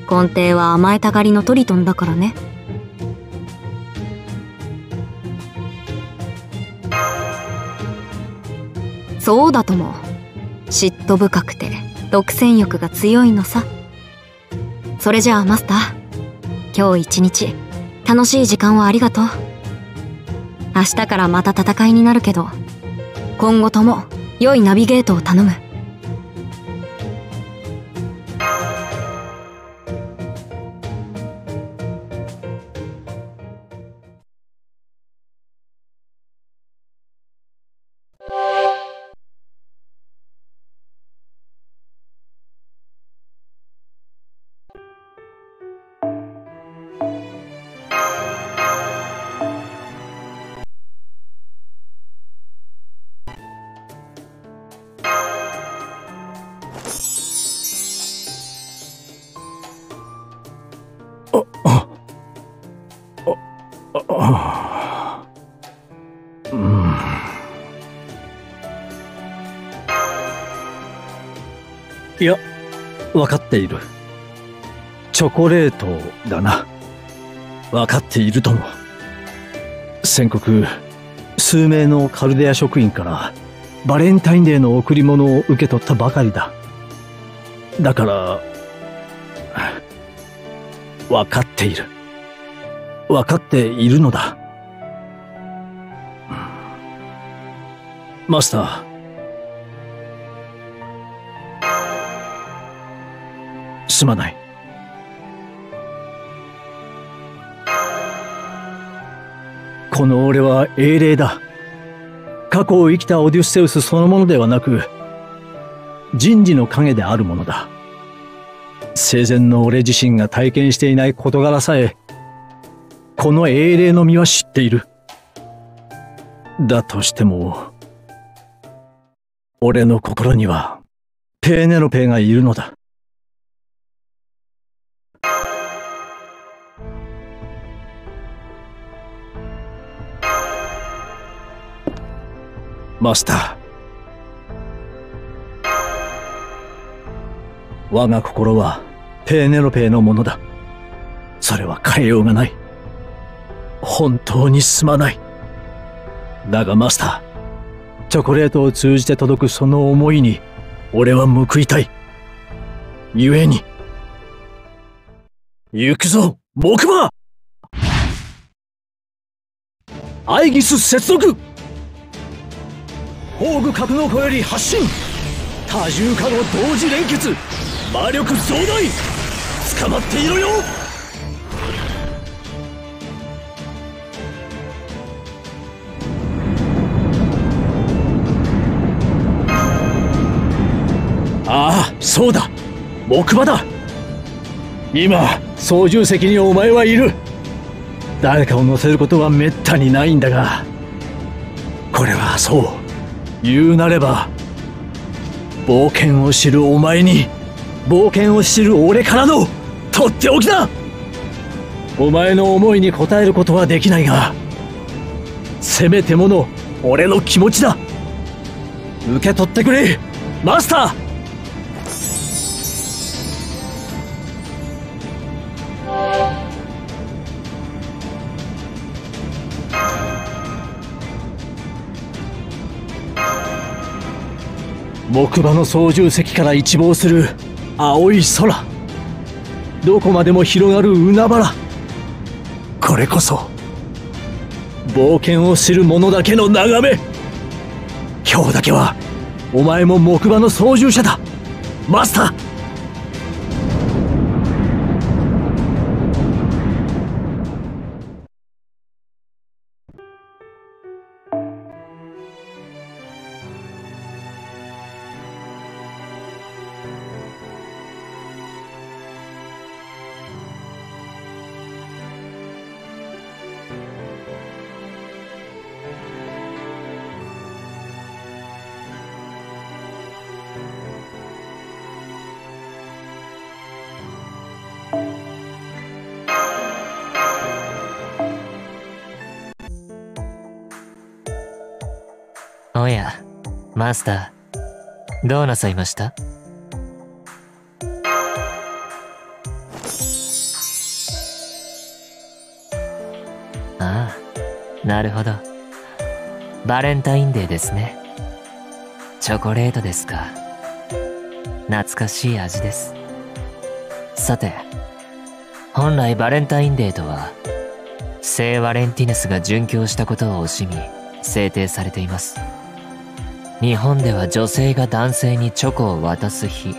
[SPEAKER 10] 根底は甘えたがりのトリトンだからね。そうだとも。嫉妬深くて独占欲が強いのさ。それじゃあマスター今日一日楽しい時間をありがとう。明日からまた戦いになるけど今後とも良いナビゲートを頼む。
[SPEAKER 13] 分かっている。チョコレートだな。分かっているとも。先刻、数名のカルデア職員からバレンタインデーの贈り物を受け取ったばかりだ。だから、分かっている。分かっているのだ。マスター、すまない。この俺は英霊だ。過去を生きたオデュッセウスそのものではなく、人事の影であるものだ。生前の俺自身が体験していない事柄さえ、この英霊の身は知っている。だとしても、俺の心には、ペーネロペーがいるのだ。マスター。我が心はペーネロペーのものだ。それは変えようがない。本当にすまない。だがマスター、チョコレートを通じて届くその思いに、俺は報いたい。故に。行くぞ、木馬アイギス接続宝具格納庫より発進。多重化の同時連結。魔力増大。捕まっていろよ。ああそうだ。木馬だ。今操縦席にお前はいる。誰かを乗せることはめったにないんだがこれはそう。言うなれば冒険を知るお前に冒険を知る俺からのとっておきだお前の思いに応えることはできないがせめてもの俺の気持ちだ。受け取ってくれマスター!木馬の操縦席から一望する青い空。どこまでも広がる海原。これこそ冒険を知る者だけの眺め。今日だけはお前も木馬の操縦者だ。マスター。
[SPEAKER 14] マスターどうなさいました？ああなるほど。バレンタインデーですね。チョコレートですか。懐かしい味です。さて本来バレンタインデーとは聖ワレンティヌスが殉教したことを惜しみ制定されています。日本では女性が男性にチョコを渡す日。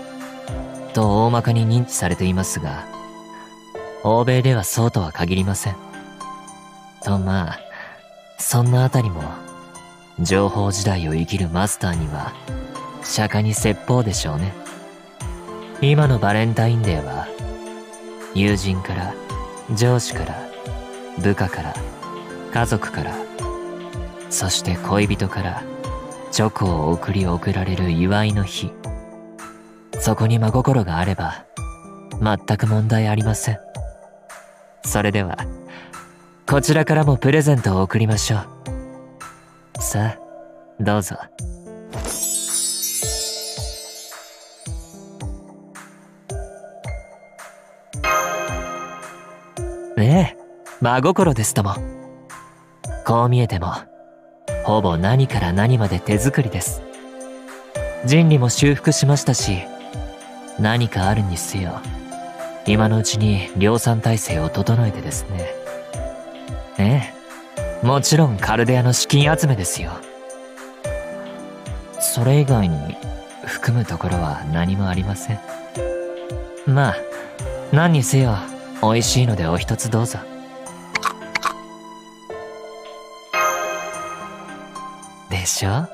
[SPEAKER 14] と大まかに認知されていますが欧米ではそうとは限りません。とまあそんなあたりも情報時代を生きるマスターには釈迦に説法でしょうね。今のバレンタインデーは友人から上司から部下から家族からそして恋人からチョコを送り送られる祝いの日。そこに真心があれば全く問題ありません。それではこちらからもプレゼントを送りましょう。さあどうぞ。ええ真心ですとも。こう見えても。ほぼ何から何まで手作りです。人理も修復しましたし何かあるにせよ今のうちに量産体制を整えてですね。ええもちろんカルデアの資金集めですよ。それ以外に含むところは何もありません。まあ何にせよ美味しいのでお一つどうぞ。でしょ？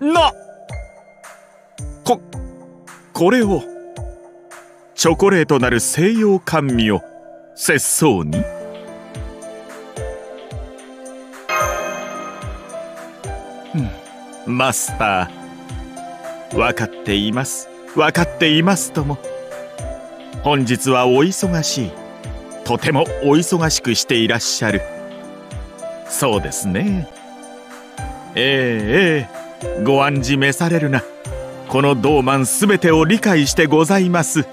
[SPEAKER 15] な。ここれを。チョコレートなる西洋甘味を節操に。マスター。分かっています。分かっていますとも。本日はお忙しい。とてもお忙しくしていらっしゃる。そうですね。ええええ。ご案じ召されるな。このドーマンすべてを理解してございます。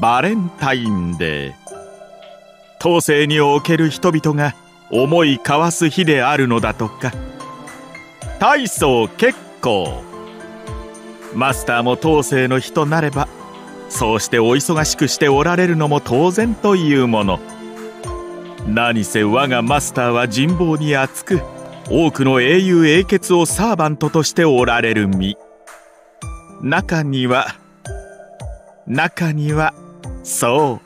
[SPEAKER 15] バレンタインデー。当世における人々が思い交わす日であるのだとか。大層結構。マスターも当世の人なればそうしてお忙しくしておられるのも当然というもの。何せ我がマスターは人望に厚く多くの英雄英傑をサーバントとしておられる身。中には中にはそ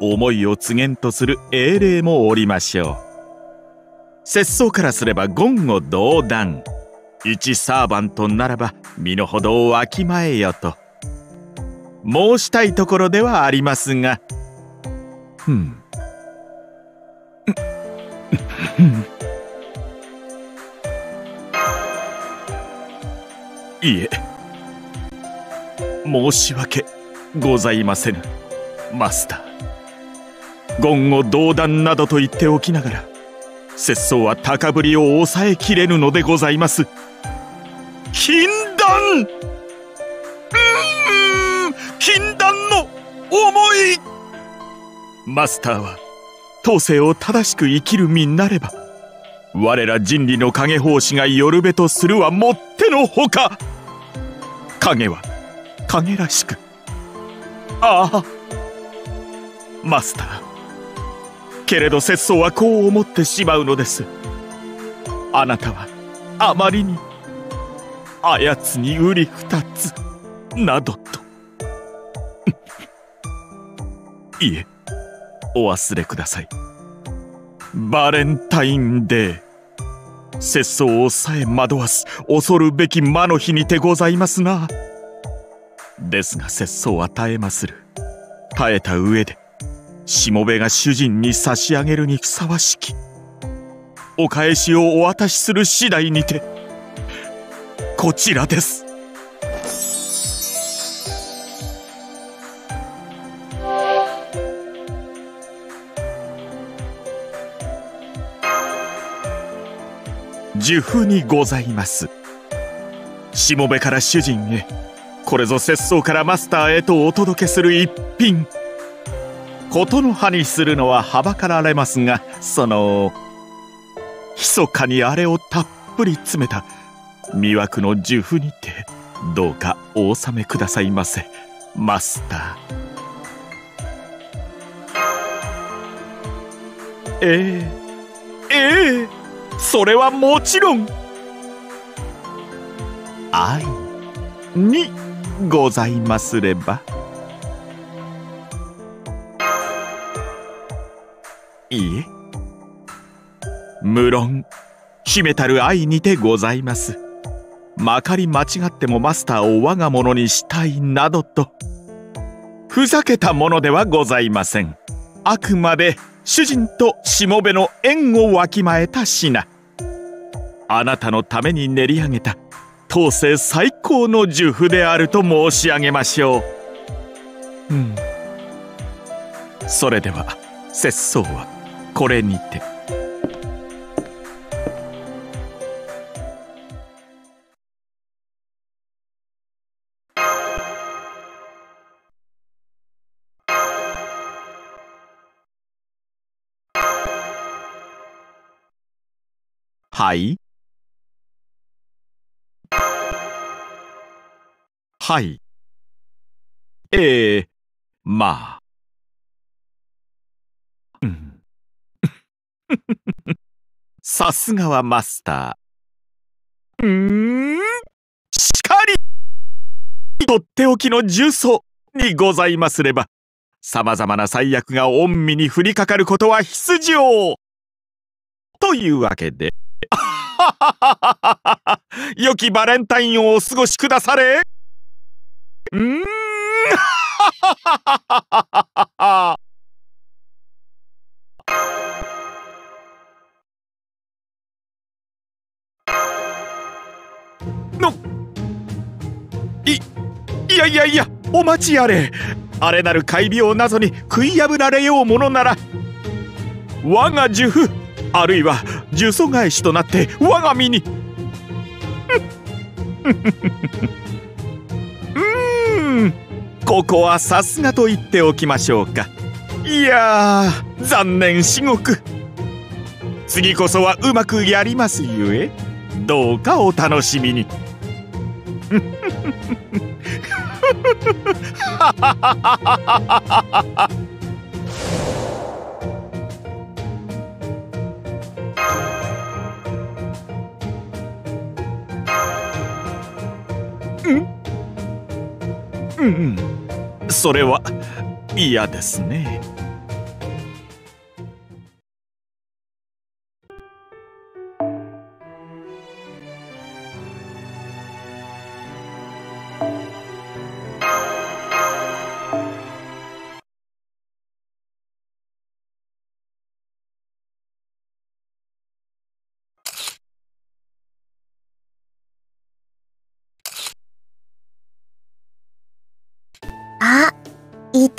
[SPEAKER 15] う思いを告げんとする英霊もおりましょう。節操からすれば言語道断。一サーバントならば身の程をわきまえよと。申したいところではありますが。ふん。いえ。申し訳ございませぬマスター。言語道断などと言っておきながら節操は高ぶりを抑えきれぬのでございます。禁断。うん。禁断の思い。マスターは当世を正しく生きる身なれば我ら人理の影奉仕がよるべとするはもってのほか影は影らしく。ああ。マスター。けれど節操はこう思ってしまうのです。あなたはあまりにあやつにうり二つなどと。いえお忘れください。バレンタインデー節操をさえ惑わす恐るべき魔の日にてございますな。ですが節操は耐えまする。耐えた上でしもべが主人に差し上げるにふさわしき。お返しをお渡しする次第にてこちらです。受付にございます。しもべから主人へこれぞ節操からマスターへとお届けする一品。事の葉にするのははばかられますがその密かにあれをたっぷり詰めた魅惑の受付にてどうかお納めくださいませマスター。ええええそれはもちろん愛にございますれば。いいえ。無論秘めたる愛にてございます。まかり間違ってもマスターを我が物にしたいなどとふざけたものではございません。あくまで主人としもべの縁をわきまえた品。あなたのために練り上げた当世最高の受付であると申し上げましょう。うん。それでは節操は。これにてはいはい。ええまあ。うん。さすがはマスター。うーん。しかりとっておきの重曹にございますれば、様々な最悪が御身に降りかかることは必要というわけで、良きバレンタインをお過ごしくだされ。うーん の。いいやいやいやお待ちあれ。あれなる怪病なぞに食い破られようものなら我が受付あるいは呪詛返しとなって我が身に。うーん。ここはさすがと言っておきましょうか。いやー残念至極。次こそはうまくやりますゆえどうかお楽しみに。うん。それは嫌ですね。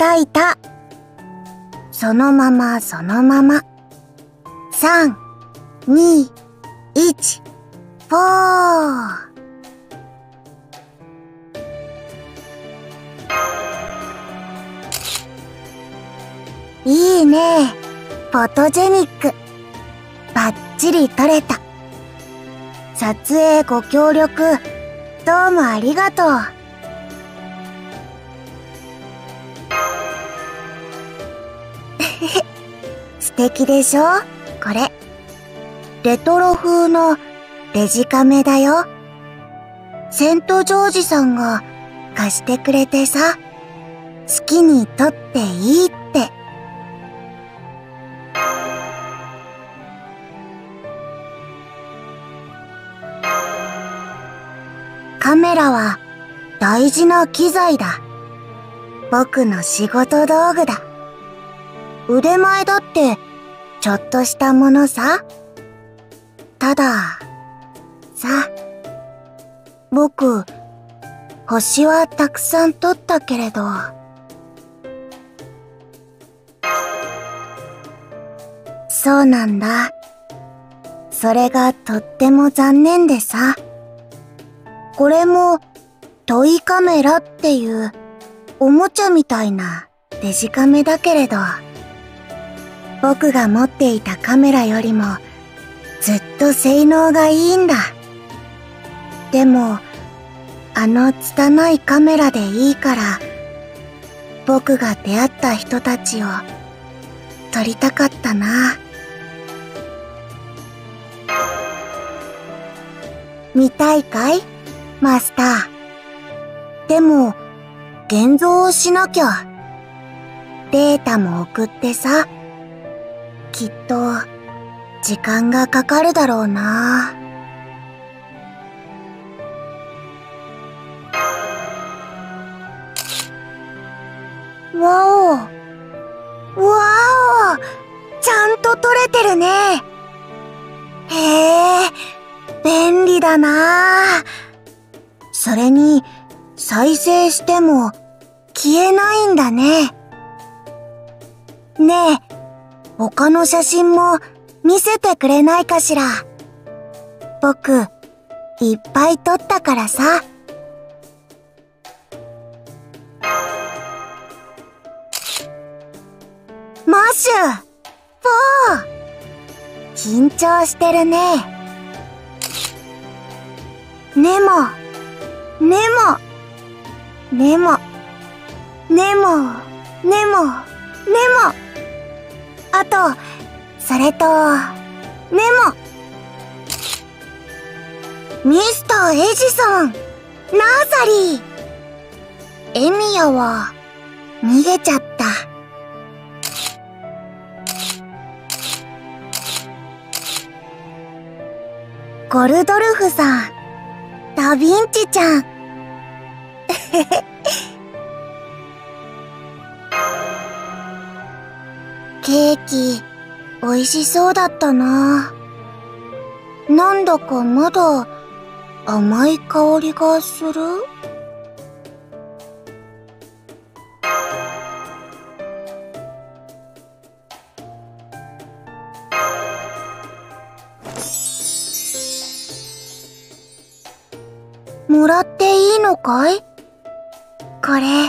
[SPEAKER 16] いたいた。そのままそのまま。3、2、1、フォー。いいね。フォトジェニック。バッチリ撮れた。撮影ご協力、どうもありがとう。敵でしょ？これ。レトロ風のデジカメだよ。セントジョージさんが貸してくれてさ、好きに撮っていいって。カメラは大事な機材だ。僕の仕事道具だ。腕前だって、ちょっとしたものさ。ただ、さ、僕、星はたくさん取ったけれど、そうなんだ。それがとっても残念でさ。これも、トイカメラっていう、おもちゃみたいなデジカメだけれど、僕が持っていたカメラよりも、ずっと性能がいいんだ。でも、あの拙いカメラでいいから、僕が出会った人たちを撮りたかったな。見たいかい？マスター。でも、現像をしなきゃ。データも送ってさ。きっと、時間がかかるだろうな。わお。わお。ちゃんと撮れてるね。へえ便利だな。それに再生しても消えないんだね。ねえ他の写真も見せてくれないかしら僕いっぱい撮ったからさマッシュフォー緊張してるね。ネモ、ネモ、ネモ、ネモ、ネモ、ネモ。あと、それと、ネモ。ミスターエジソン、ナーサリー。エミヤは、逃げちゃった。ゴルドルフさん、ダヴィンチちゃん。ケーキ、美味しそうだったな。なんだかまだ甘い香りがする？もらっていいのかい？これ、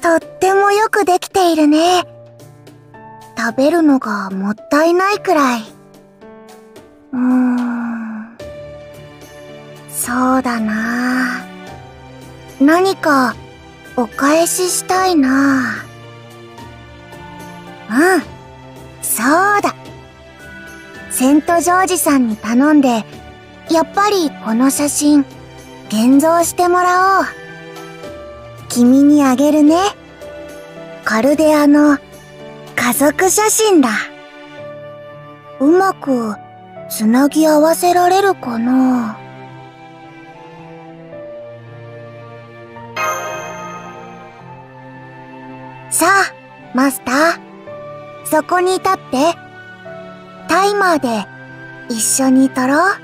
[SPEAKER 16] とってもよくできているね。食べるのがもったいないくらい。うーん。そうだな何か、お返ししたいなうん。そうだ。セントジョージさんに頼んで、やっぱりこの写真、現像してもらおう。君にあげるね。カルデアの家族写真だ。うまくつなぎ合わせられるかな？さあ、マスター。そこに立って。タイマーで一緒に撮ろう。